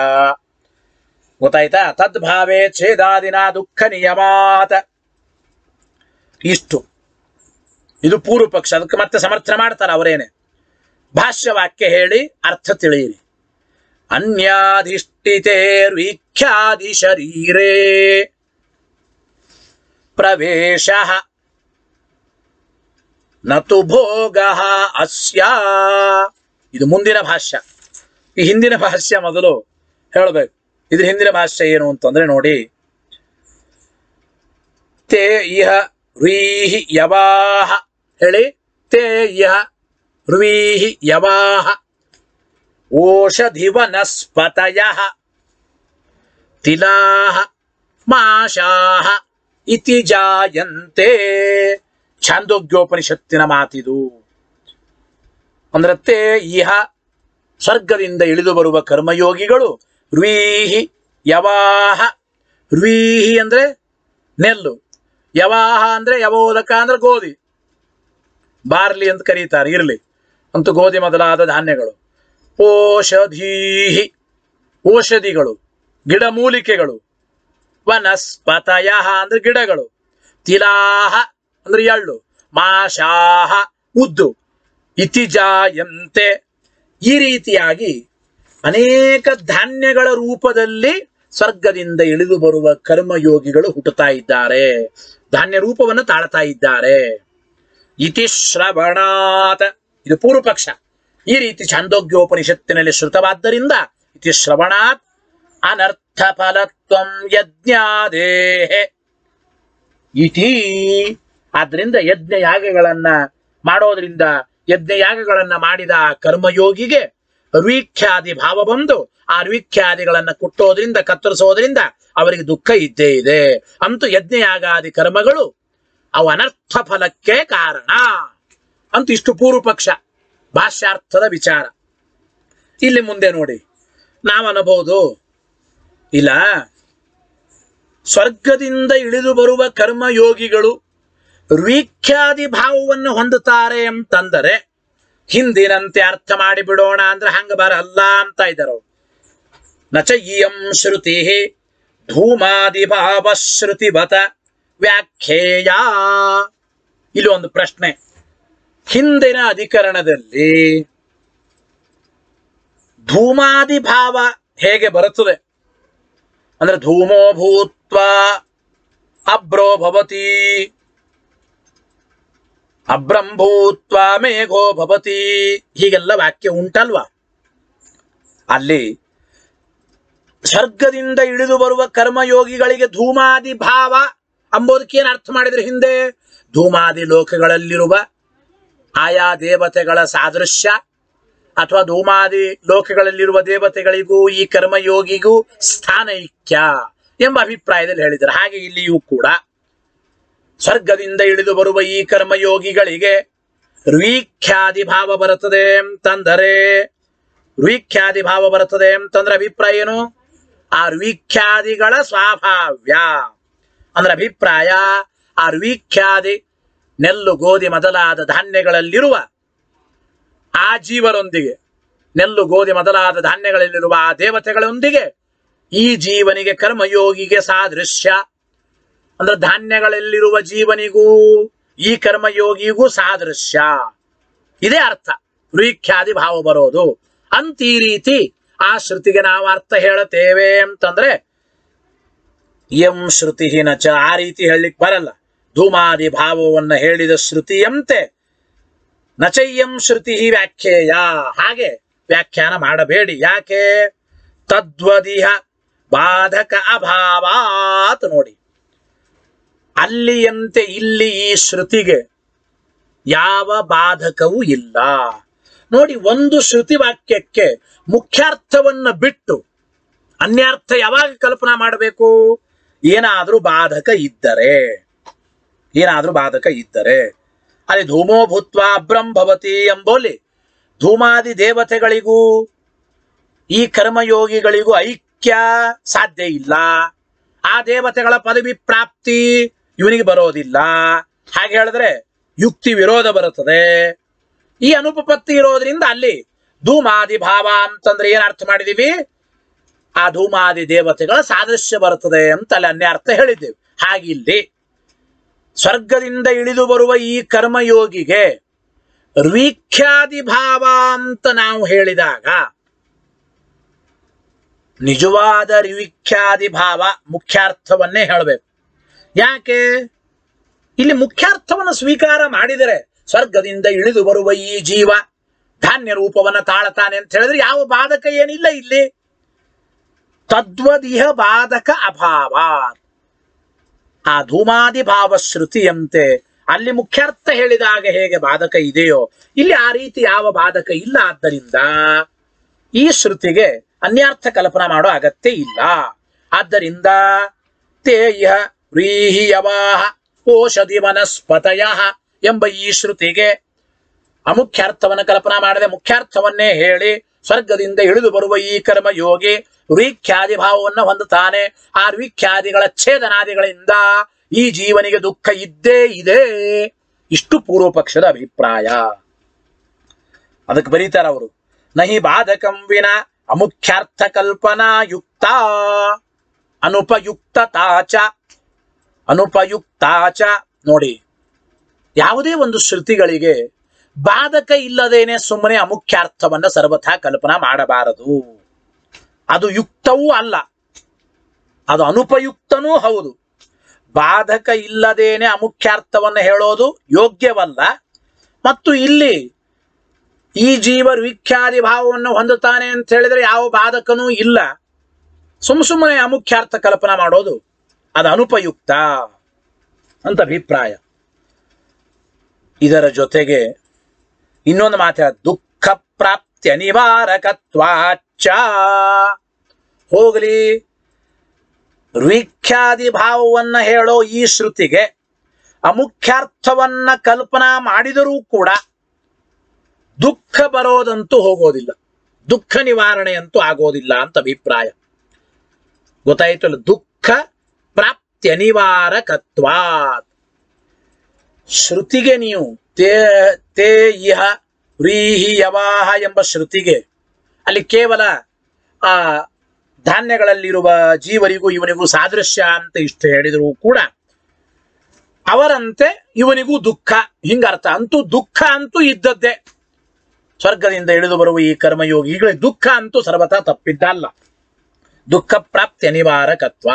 Speaker 1: ಗೊತ್ತಾಯ್ತಾ? ತದ್ಭಾವೇ ಛೇದಾದಿನ ದುಃಖ ನಿಯಮಾತ. ಇಷ್ಟು. ಇದು ಪೂರ್ವ ಪಕ್ಷ, ಅದಕ್ಕೆ ಮತ್ತೆ ಸಮರ್ಥನೆ ಮಾಡ್ತಾರೆ ಅವರೇನೆ. ಭಾಷ್ಯವಾಕ್ಯ ಹೇಳಿ ಅರ್ಥ ತಿಳಿಯಿರಿ. ಅನ್ಯಾಧಿಷ್ಠಿತೇರ್ವೀಖ್ಯಾದಿ ಶರೀರೇ. ಪ್ರವೇಶ ನತು ಭೋಗ ಅಸ್ಯ. ಇದು ಮುಂದಿನ ಭಾಷ್ಯ. ಈ ಹಿಂದಿನ ಭಾಷ್ಯ ಮೊದಲು ಹೇಳಬೇಕು. ಇದ್ರ ಹಿಂದಿನ ಭಾಷ್ಯ ಏನು ಅಂತಂದ್ರೆ ನೋಡಿ. ತೇ ಇಹ ರೀಹಿ ಯವಾಹ. ಹೇಳಿ. ತೇ ಇಹ ಯವಾಹ. ಓಷಧಿ ವನಸ್ಪತಯ ತಿಲಾಹ ಮಾಷಾಹ ಇತಿ ಜಾಯಂತೆ. ಛಾಂದೋಗ್ಯೋಪನಿಷತ್ತಿನ ಮಾತಿದು. ಅಂದ್ರತ್ತೆ, ಇಹ ಸ್ವರ್ಗದಿಂದ ಇಳಿದು ಬರುವ ಕರ್ಮಯೋಗಿಗಳು ರುವೀಹಿ ಯವಾಹ. ರುವೀಹಿ ಅಂದ್ರೆ ನೆಲ್ಲು, ಯವಾಹ ಅಂದ್ರೆ ಯವೋದಕ ಅಂದ್ರೆ ಗೋಧಿ. ಬಾರ್ಲಿ ಅಂತ ಕರೀತಾರೆ, ಇರ್ಲಿ. ಅಂತೂ ಗೋಧಿ ಮೊದಲಾದ ಧಾನ್ಯಗಳು. ಓಷಧೀಹಿ ಔಷಧಿಗಳು ಗಿಡಮೂಲಿಕೆಗಳು. ವನಸ್ಪತಯ ಅಂದ್ರೆ ಗಿಡಗಳು. ತಿಲಾಹ ಅಂದ್ರೆ ಎಳ್ಳು. ಮಾಶಾಹ ಉದ್ದು. ಇತಿಜಾಯಂತೆ. ಈ ರೀತಿಯಾಗಿ ಅನೇಕ ಧಾನ್ಯಗಳ ರೂಪದಲ್ಲಿ ಸ್ವರ್ಗದಿಂದ ಇಳಿದು ಬರುವ ಕರ್ಮಯೋಗಿಗಳು ಹುಟ್ಟುತ್ತಾ ಇದ್ದಾರೆ. ಧಾನ್ಯ ರೂಪವನ್ನು ತಾಳ್ತಾ ಇದ್ದಾರೆ. ಇತಿ ಶ್ರವಣಾತ್. ಇದು ಪೂರ್ವ ಪಕ್ಷ ಈ ರೀತಿ ಛಾಂದೋಗ್ಯೋಪನಿಷತ್ತಿನಲ್ಲಿ ಶ್ರುತವಾದ್ದರಿಂದ ಇತಿ ಶ್ರವಣಾತ್ ಅನರ್ಥ ಫಲತ್ವಂ ಯಜ್ಞಾದೇಹೆ. ಇತಿ ಆದ್ರಿಂದ ಯಜ್ಞ ಯಾಗಗಳನ್ನ ಮಾಡೋದ್ರಿಂದ ಯಜ್ಞ ಯಾಗಗಳನ್ನ ಮಾಡಿದ ಕರ್ಮಯೋಗಿಗೆ ರುವಿಖ್ಯಾದಿ ಭಾವ ಬಂದು ಆ ರುವಿಖ್ಯಾದಿಗಳನ್ನ ಕುಟ್ಟೋದ್ರಿಂದ, ಕತ್ತರಿಸೋದ್ರಿಂದ ಅವರಿಗೆ ದುಃಖ ಇದ್ದೇ ಇದೆ. ಅಂತೂ ಯಜ್ಞಯಾಗಾದಿ ಕರ್ಮಗಳು ಅವು ಅನರ್ಥ ಫಲಕ್ಕೆ ಕಾರಣ. ಅಂತ ಇಷ್ಟು ಪೂರ್ವ ಪಕ್ಷ ಭಾಷ್ಯಾರ್ಥದ ವಿಚಾರ. ಇಲ್ಲಿ ಮುಂದೆ ನೋಡಿ ನಾವು ಅನ್ನಬಹುದು ಇಲ್ಲ, ಸ್ವರ್ಗದಿಂದ ಇಳಿದು ಬರುವ ಕರ್ಮಯೋಗಿಗಳು ರುವಿಖ್ಯಾದಿ ಭಾವವನ್ನು ಹೊಂದುತ್ತಾರೆ ಅಂತಂದರೆ, ಹಿಂದಿನಂತೆ ಅರ್ಥ ಮಾಡಿಬಿಡೋಣ ಅಂದ್ರೆ ಹಂಗ ಬರಲ್ಲ ಅಂತ ಇದ್ದರು. ನಚ ಇಯಂ ಶ್ರುತಿ ಧೂಮಾದಿ ಭಾವ ಶ್ರುತಿವತ ವ್ಯಾಖ್ಯೇಯ. ಇಲ್ಲಿ ಒಂದು ಪ್ರಶ್ನೆ. ಹಿಂದಿನ ಅಧಿಕರಣದಲ್ಲಿ ಧೂಮಾದಿ ಭಾವ ಹೇಗೆ ಬರುತ್ತದೆ? ಅಂದ್ರೆ ಧೂಮೋ ಭೂತ್ವ ಅಬ್ರೋ ಭವತಿ ಅಬ್ರಂ ಭೂತ್ವ ಮೇಘೋ ಭವತಿ. ಹೀಗೆಲ್ಲ ವಾಕ್ಯ ಉಂಟಲ್ವಾ? ಅಲ್ಲಿ ಸ್ವರ್ಗದಿಂದ ಇಳಿದು ಬರುವ ಕರ್ಮಯೋಗಿಗಳಿಗೆ ಧೂಮಾದಿ ಭಾವ ಅಂಬೋದಕ್ಕೆ ಏನು ಅರ್ಥ ಮಾಡಿದ್ರೆ ಹಿಂದೆ? ಧೂಮಾದಿ ಲೋಕಗಳಲ್ಲಿರುವ ಆಯಾ ದೇವತೆಗಳ ಸಾದೃಶ್ಯ ಅಥವಾ ಧೂಮಾದಿ ಲೋಕಗಳಲ್ಲಿರುವ ದೇವತೆಗಳಿಗೂ ಈ ಕರ್ಮಯೋಗಿಗೂ ಸ್ಥಾನೈಕ್ಯ ಎಂಬ ಅಭಿಪ್ರಾಯದಲ್ಲಿ ಹೇಳಿದ್ದಾರೆ. ಹಾಗೆ ಇಲ್ಲಿಯೂ ಕೂಡ. ಸ್ವರ್ಗದಿಂದ ಇಳಿದು ಬರುವ ಈ ಕರ್ಮಯೋಗಿಗಳಿಗೆ ರುವಿಖ್ಯಾದಿ ಭಾವ ಬರುತ್ತದೆ ಅಂತಂದರೆ ರುವಿಖ್ಯಾದಿ ಭಾವ ಬರುತ್ತದೆ ಅಂತಂದ್ರೆ ಅಭಿಪ್ರಾಯ ಏನು? ಆ ರುವಿಖ್ಯಾದಿಗಳ ಸ್ವಾಭಾವ್ಯ. ಅಂದ್ರೆ ಅಭಿಪ್ರಾಯ, ಆ ರುವಿಖ್ಯಾದಿ ನೆಲ್ಲು ಗೋಧಿ ಮೊದಲಾದ ಧಾನ್ಯಗಳಲ್ಲಿರುವ ಆ ಜೀವರೊಂದಿಗೆ ನೆಲ್ಲು ಗೋಧಿ ಮೊದಲಾದ ಧಾನ್ಯಗಳಲ್ಲಿರುವ ಆ ದೇವತೆಗಳೊಂದಿಗೆ ಈ ಜೀವನಿಗೆ ಕರ್ಮಯೋಗಿಗೆ ಸಾದೃಶ್ಯ. ಅಂದ್ರೆ ಧಾನ್ಯಗಳಲ್ಲಿರುವ ಜೀವನಿಗೂ ಈ ಕರ್ಮಯೋಗಿಗೂ ಸಾದೃಶ್ಯ. ಇದೇ ಅರ್ಥ. ರುಖ್ಯಾದಿ ಭಾವ ಬರೋದು. ಅಂತ ಈ ರೀತಿ ಆ ಶ್ರುತಿಗೆ ನಾವು ಅರ್ಥ ಹೇಳುತ್ತೇವೆ ಅಂತಂದ್ರೆ ಎಂ ಶ್ರುತಿ ನಚ ಆ ರೀತಿ ಹೇಳಲಿಕ್ಕೆ ಬರಲ್ಲ. ಧೂಮಾದಿ ಭಾವವನ್ನು ಹೇಳಿದ ಶ್ರುತಿಯಂತೆ ನಚಯ್ಯಂ ಶ್ರುತಿ ವ್ಯಾಖ್ಯೇಯ. ಹಾಗೆ ವ್ಯಾಖ್ಯಾನ ಮಾಡಬೇಡಿ. ಯಾಕೆ? ತದ್ವದಿಹ ಬಾಧಕ ಅಭಾವಾತ್ ನೋಡಿ. ಅಲ್ಲಿಯಂತೆ ಇಲ್ಲಿ ಈ ಶ್ರುತಿಗೆ ಯಾವ ಬಾಧಕವೂ ಇಲ್ಲ. ನೋಡಿ, ಒಂದು ಶ್ರುತಿ ವಾಕ್ಯಕ್ಕೆ ಮುಖ್ಯಾರ್ಥವನ್ನ ಬಿಟ್ಟು ಅನ್ಯಾರ್ಥ ಯಾವಾಗ ಕಲ್ಪನಾ ಮಾಡಬೇಕು? ಏನಾದರೂ ಬಾಧಕ ಇದ್ದರೆ. ಏನಾದರೂ ಬಾಧಕ ಇದ್ದರೆ. ಅಲ್ಲಿ ಧೂಮೋ ಭೂತ್ವ ಅಬ್ರಂಭವತಿ ಎಂಬೋಲಿ ಧೂಮಾದಿ ದೇವತೆಗಳಿಗೂ, ಈ ಕರ್ಮಯೋಗಿಗಳಿಗೂ ಐಕ್ಯ ಸಾಧ್ಯ ಇಲ್ಲ. ಆ ದೇವತೆಗಳ ಪದವಿ ಪ್ರಾಪ್ತಿ ಇವನಿಗೆ ಬರೋದಿಲ್ಲ. ಹಾಗೆ ಹೇಳಿದ್ರೆ ಯುಕ್ತಿ ವಿರೋಧ ಬರುತ್ತದೆ. ಈ ಅನುಪಪತ್ತಿ ಇರೋದ್ರಿಂದ ಅಲ್ಲಿ ಧೂಮಾದಿ ಭಾವ ಅಂತಂದ್ರೆ ಏನ್ ಅರ್ಥ ಮಾಡಿದೀವಿ? ಆ ಧೂಮಾದಿ ದೇವತೆಗಳ ಸಾದೃಶ್ಯ ಬರುತ್ತದೆ ಅಂತ ಅಲ್ಲಿ ಅನ್ಯರ್ಥ ಹೇಳಿದ್ದೇವೆ. ಹಾಗಿಲ್ಲಿ ಸ್ವರ್ಗದಿಂದ ಇಳಿದು ಬರುವ ಈ ಕರ್ಮಯೋಗಿಗೆ ರುವೀಖ್ಯಾದಿ ಭಾವ ಅಂತ ನಾವು ಹೇಳಿದಾಗ ನಿಜವಾದ ರಿವಿಖ್ಯಾದಿ ಭಾವ ಮುಖ್ಯಾರ್ಥವನ್ನೇ ಹೇಳಬೇಕು. ಯಾಕೆ? ಇಲ್ಲಿ ಮುಖ್ಯಾರ್ಥವನ್ನು ಸ್ವೀಕಾರ ಮಾಡಿದರೆ ಸ್ವರ್ಗದಿಂದ ಇಳಿದು ಬರುವ ಈ ಜೀವ ಧಾನ್ಯ ರೂಪವನ್ನ ತಾಳತಾನೆ ಅಂತ ಹೇಳಿದ್ರೆ ಯಾವ ಬಾಧಕ ಏನಿಲ್ಲ ಇಲ್ಲಿ. ತದ್ವದಿಹ ಬಾಧಕ ಅಭಾವ. ಆ ಧೂಮಾದಿ ಭಾವ ಶ್ರುತಿಯಂತೆ ಅಲ್ಲಿ ಮುಖ್ಯಾರ್ಥ ಹೇಳಿದಾಗ ಹೇಗೆ ಬಾಧಕ ಇದೆಯೋ, ಇಲ್ಲಿ ಆ ರೀತಿ ಯಾವ ಬಾಧಕ ಇಲ್ಲ ಆದ್ದರಿಂದ ಈ ಶ್ರುತಿಗೆ ಅನ್ಯಾರ್ಥ ಕಲ್ಪನಾ ಮಾಡೋ ಅಗತ್ಯ ಇಲ್ಲ. ಆದ್ದರಿಂದ ತೇಯ ವ್ರೀಹಿಯವಾಹ ಓಷಧಿ ವನಸ್ಪತಯ ಎಂಬ ಈ ಶ್ರುತಿಗೆ ಅಮುಖ್ಯಾರ್ಥವನ್ನು ಕಲ್ಪನಾ ಮಾಡದೆ ಮುಖ್ಯಾರ್ಥವನ್ನೇ ಹೇಳಿ ಸ್ವರ್ಗದಿಂದ ಇಳಿದು ಬರುವ ಈ ಕರ್ಮ ಯೋಗಿ ರುಖ್ಯಾದಿ ಭಾವವನ್ನು ಹೊಂದುತ್ತಾನೆ. ಆ ರೀಖ್ಯಾದಿಗಳ ಛೇದನಾದಿಗಳಿಂದ ಈ ಜೀವನಿಗೆ ದುಃಖ ಇದ್ದೇ ಇದೆ. ಇಷ್ಟು ಪೂರ್ವ ಪಕ್ಷದ ಅಭಿಪ್ರಾಯ. ಅದಕ್ಕೆ ಬರೀತಾರ ಅವರು. ನಹಿ ಬಾಧಕಂ ವಿನ ಅಮುಖ್ಯಾರ್ಥ ಕಲ್ಪನಾ ಯುಕ್ತ ಅನುಪಯುಕ್ತತಾಚ ಅನುಪಯುಕ್ತಾಚ ನೋಡಿ. ಯಾವುದೇ ಒಂದು ಶ್ರುತಿಗಳಿಗೆ ಬಾಧಕ ಇಲ್ಲದೇನೆ ಸುಮ್ಮನೆ ಅಮುಖ್ಯಾರ್ಥವನ್ನ ಸರ್ವಥಾ ಕಲ್ಪನಾ ಮಾಡಬಾರದು. ಅದು ಯುಕ್ತವೂ ಅಲ್ಲ. ಅದು ಅನುಪಯುಕ್ತನೂ ಹೌದು. ಬಾಧಕ ಇಲ್ಲದೇನೆ ಅಮುಖ್ಯಾರ್ಥವನ್ನು ಹೇಳೋದು ಯೋಗ್ಯವಲ್ಲ. ಮತ್ತು ಇಲ್ಲಿ ಈ ಜೀವ ವಿಖ್ಯಾದಿ ಭಾವವನ್ನು ಹೊಂದುತ್ತಾನೆ ಅಂತ ಹೇಳಿದ್ರೆ ಯಾವ ಬಾಧಕನೂ ಇಲ್ಲ. ಸುಮ್ಮ ಸುಮ್ಮನೆ ಅಮುಖ್ಯಾರ್ಥ ಕಲ್ಪನಾ ಮಾಡೋದು ಅದು ಅನುಪಯುಕ್ತ ಅಂತ ಅಭಿಪ್ರಾಯ. ಇದರ ಜೊತೆಗೆ ಇನ್ನೊಂದು ಮಾತ್ರ ದುಃಖ ಪ್ರಾಪ್ತಿ ಅನಿವಾರಕತ್ವಾಚ ಹೋಗಲಿ ವಿಖ್ಯಾದಿ ಭಾವವನ್ನ ಹೇಳೋ ಈ ಶ್ರುತಿಗೆ ಅಮುಖ್ಯಾರ್ಥವನ್ನ ಕಲ್ಪನಾ ಮಾಡಿದರೂ ಕೂಡ ದುಃಖ ಬರೋದಂತೂ ಹೋಗೋದಿಲ್ಲ. ದುಃಖ ನಿವಾರಣೆ ಅಂತೂ ಆಗೋದಿಲ್ಲ ಅಂತ ಅಭಿಪ್ರಾಯ. ಗೊತ್ತಾಯ್ತಲ್ಲ, ದುಃಖ ಪ್ರಾಪ್ತಿ ಅನಿವಾರಕತ್ವಾತ್ ಶ್ರುತಿಗೆ ನೀವು ತೇ ತೇ ಇಹ ವ್ರೀಹಿ ಯವಾಹ ಎಂಬ ಶ್ರುತಿಗೆ, ಅಲ್ಲಿ ಕೇವಲ, ಆ, ಧಾನ್ಯಗಳಲ್ಲಿರುವ ಜೀವರಿಗೂ ಇವನಿಗೂ ಸಾದೃಶ್ಯ ಅಂತ ಇಷ್ಟು ಹೇಳಿದರೂ ಕೂಡ, ಅವರಂತೆ ಇವನಿಗೂ ದುಃಖ. ಹಿಂಗರ್ಥ, ಅಂತೂ ದುಃಖ ಅಂತೂ ಇದ್ದದ್ದೇ. ಸ್ವರ್ಗದಿಂದ ಇಳಿದು ಬರುವ ಈ ಕರ್ಮಯೋಗಿಗಳಿಗೆ ದುಃಖ ಅಂತೂ ಸರ್ವತಾ ತಪ್ಪಿದ್ದಲ್ಲ. ದುಃಖ ಪ್ರಾಪ್ತಿ ಅನಿವಾರಕತ್ವ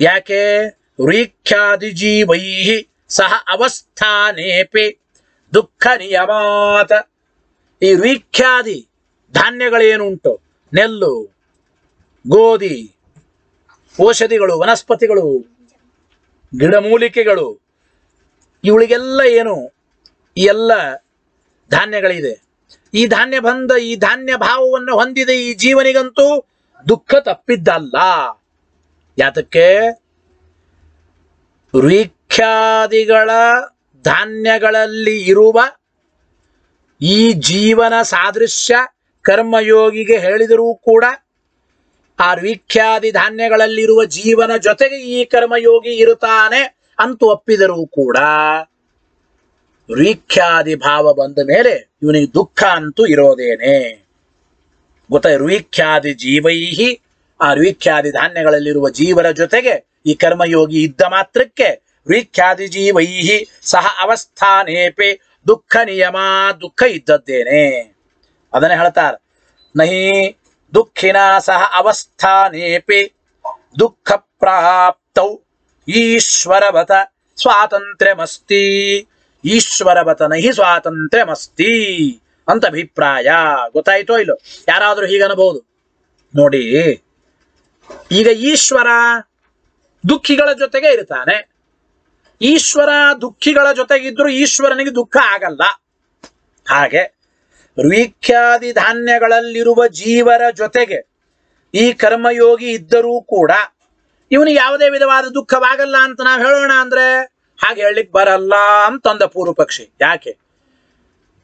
Speaker 1: ಯಾಕೆ? ವೃಕ್ಷಾದಿ ಜೀವೈ ಸಹ ಅವಸ್ಥಾನೇಪಿ ದುಃಖ ನಿಯಮಾತ ಈ ವೃಕ್ಷಾದಿ ಧಾನ್ಯಗಳೇನುಂಟು? ನೆಲ್ಲು, ಗೋಧಿ, ಔಷಧಿಗಳು, ವನಸ್ಪತಿಗಳು, ಗಿಡಮೂಲಿಕೆಗಳು ಇವಳಿಗೆಲ್ಲ ಏನು? ಈ ಎಲ್ಲ ಧಾನ್ಯಗಳಿದೆ. ಈ ಧಾನ್ಯ ಬಂದ ಈ ಧಾನ್ಯ ಭಾವವನ್ನು ಹೊಂದಿದೆ ಈ ಜೀವನಿಗಂತೂ ದುಃಖ ತಪ್ಪಿದ್ದಲ್ಲ. ಯಾತಕ್ಕೆ? ವೃಕ್ಷಾದಿಗಳ ಧಾನ್ಯಗಳಲ್ಲಿ ಇರುವ ಈ ಜೀವನ ಸಾದೃಶ್ಯ ಕರ್ಮಯೋಗಿಗೆ ಹೇಳಿದರೂ ಕೂಡ ಆ ವೀಖ್ಯಾದಿ ಧಾನ್ಯಗಳಲ್ಲಿರುವ ಜೀವನ ಜೊತೆಗೆ ಈ ಕರ್ಮಯೋಗಿ ಇರುತ್ತಾನೆ ಅಂತ ಒಪ್ಪಿದರೂ ಕೂಡ ವೀಖ್ಯಾದಿ ಭಾವ ಬಂದ ಮೇಲೆ ಇವನಿಗೆ ದುಃಖ ಅಂತೂ ಇರೋದೇನೆ. ಗೊತ್ತ ರುವೀಖ್ಯಾದಿ ಜೀವೈಹಿ ಆ ರೀಖ್ಯಾದಿ ಧಾನ್ಯಗಳಲ್ಲಿರುವ ಜೀವರ ಜೊತೆಗೆ ಈ ಕರ್ಮಯೋಗಿ ಇದ್ದ ಮಾತ್ರಕ್ಕೆ ವೀಖ್ಯಾದಿ ಜೀವೈಹಿ ಸಹ ಅವಸ್ಥಾನೇಪೆ ದುಃಖ ನಿಯಮ ದುಃಖ ಇದ್ದದ್ದೇನೆ. ಅದನ್ನೇ ಹೇಳ್ತಾರೆ, ನಹಿ ದುಃಖಿನ ಸಹ ಅವಸ್ಥಾನೇಪಿ ದುಃಖ ಪ್ರಾಪ್ತೌ ಈಶ್ವರವತ ಸ್ವಾತಂತ್ರ್ಯಮಸ್ತಿ, ಈಶ್ವರವತ ನಹಿ ಸ್ವಾತಂತ್ರ್ಯಮಸ್ತಿ ಅಂತ ಅಭಿಪ್ರಾಯ ಗೊತ್ತಾಯ್ತೋ ಇಲ್ಲೋ? ಯಾರಾದರೂ ಹೀಗನ್ನಬಹುದು ನೋಡಿ. ಈಗ ಈಶ್ವರ ದುಃಖಿಗಳ ಜೊತೆಗೆ ಇರ್ತಾನೆ. ಈಶ್ವರ ದುಃಖಿಗಳ ಜೊತೆಗಿದ್ರು ಈಶ್ವರನಿಗೆ ದುಃಖ ಆಗಲ್ಲ. ಹಾಗೆ ವೀಖ್ಯಾದಿ ಧಾನ್ಯಗಳಲ್ಲಿರುವ ಜೀವರ ಜೊತೆಗೆ ಈ ಕರ್ಮಯೋಗಿ ಇದ್ದರೂ ಕೂಡ ಇವನಿಗೆ ಯಾವುದೇ ವಿಧವಾದ ದುಃಖವಾಗಲ್ಲ ಅಂತ ನಾವು ಹೇಳೋಣ ಅಂದ್ರೆ ಹಾಗೆ ಹೇಳಲಿಕ್ಕೆ ಬರಲ್ಲ ಅಂತಂದ ಪೂರ್ವ ಪಕ್ಷಿ ಯಾಕೆ?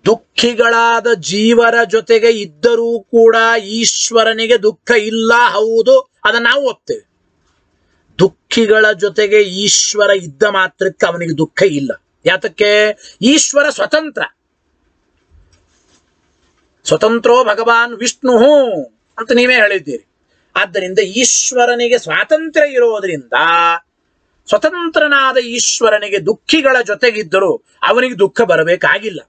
Speaker 1: ದುಃಖಿಗಳಾದ ಜೀವರ ಜೊತೆಗೆ ಇದ್ದರೂ ಕೂಡ ಈಶ್ವರನಿಗೆ ದುಃಖ ಇಲ್ಲ, ಹೌದು, ಅದನ್ನ ನಾವು ಒಪ್ತೇವೆ. ದುಃಖಿಗಳ ಜೊತೆಗೆ ಈಶ್ವರ ಇದ್ದ ಮಾತ್ರಕ್ಕೆ ಅವನಿಗೆ ದುಃಖ ಇಲ್ಲ. ಯಾತಕ್ಕೆ? ಈಶ್ವರ ಸ್ವತಂತ್ರ. ಸ್ವತಂತ್ರೋ ಭಗವಾನ್ ವಿಷ್ಣು ಅಂತ ನೀವೇ ಹೇಳಿದ್ದೀರಿ. ಆದ್ದರಿಂದ ಈಶ್ವರನಿಗೆ ಸ್ವಾತಂತ್ರ್ಯ ಇರೋದರಿಂದ ಸ್ವತಂತ್ರನಾದ ಈಶ್ವರನಿಗೆ ದುಃಖಿಗಳ ಜೊತೆಗಿದ್ದರೂ ಅವನಿಗೆ ದುಃಖ ಬರಬೇಕಾಗಿಲ್ಲ.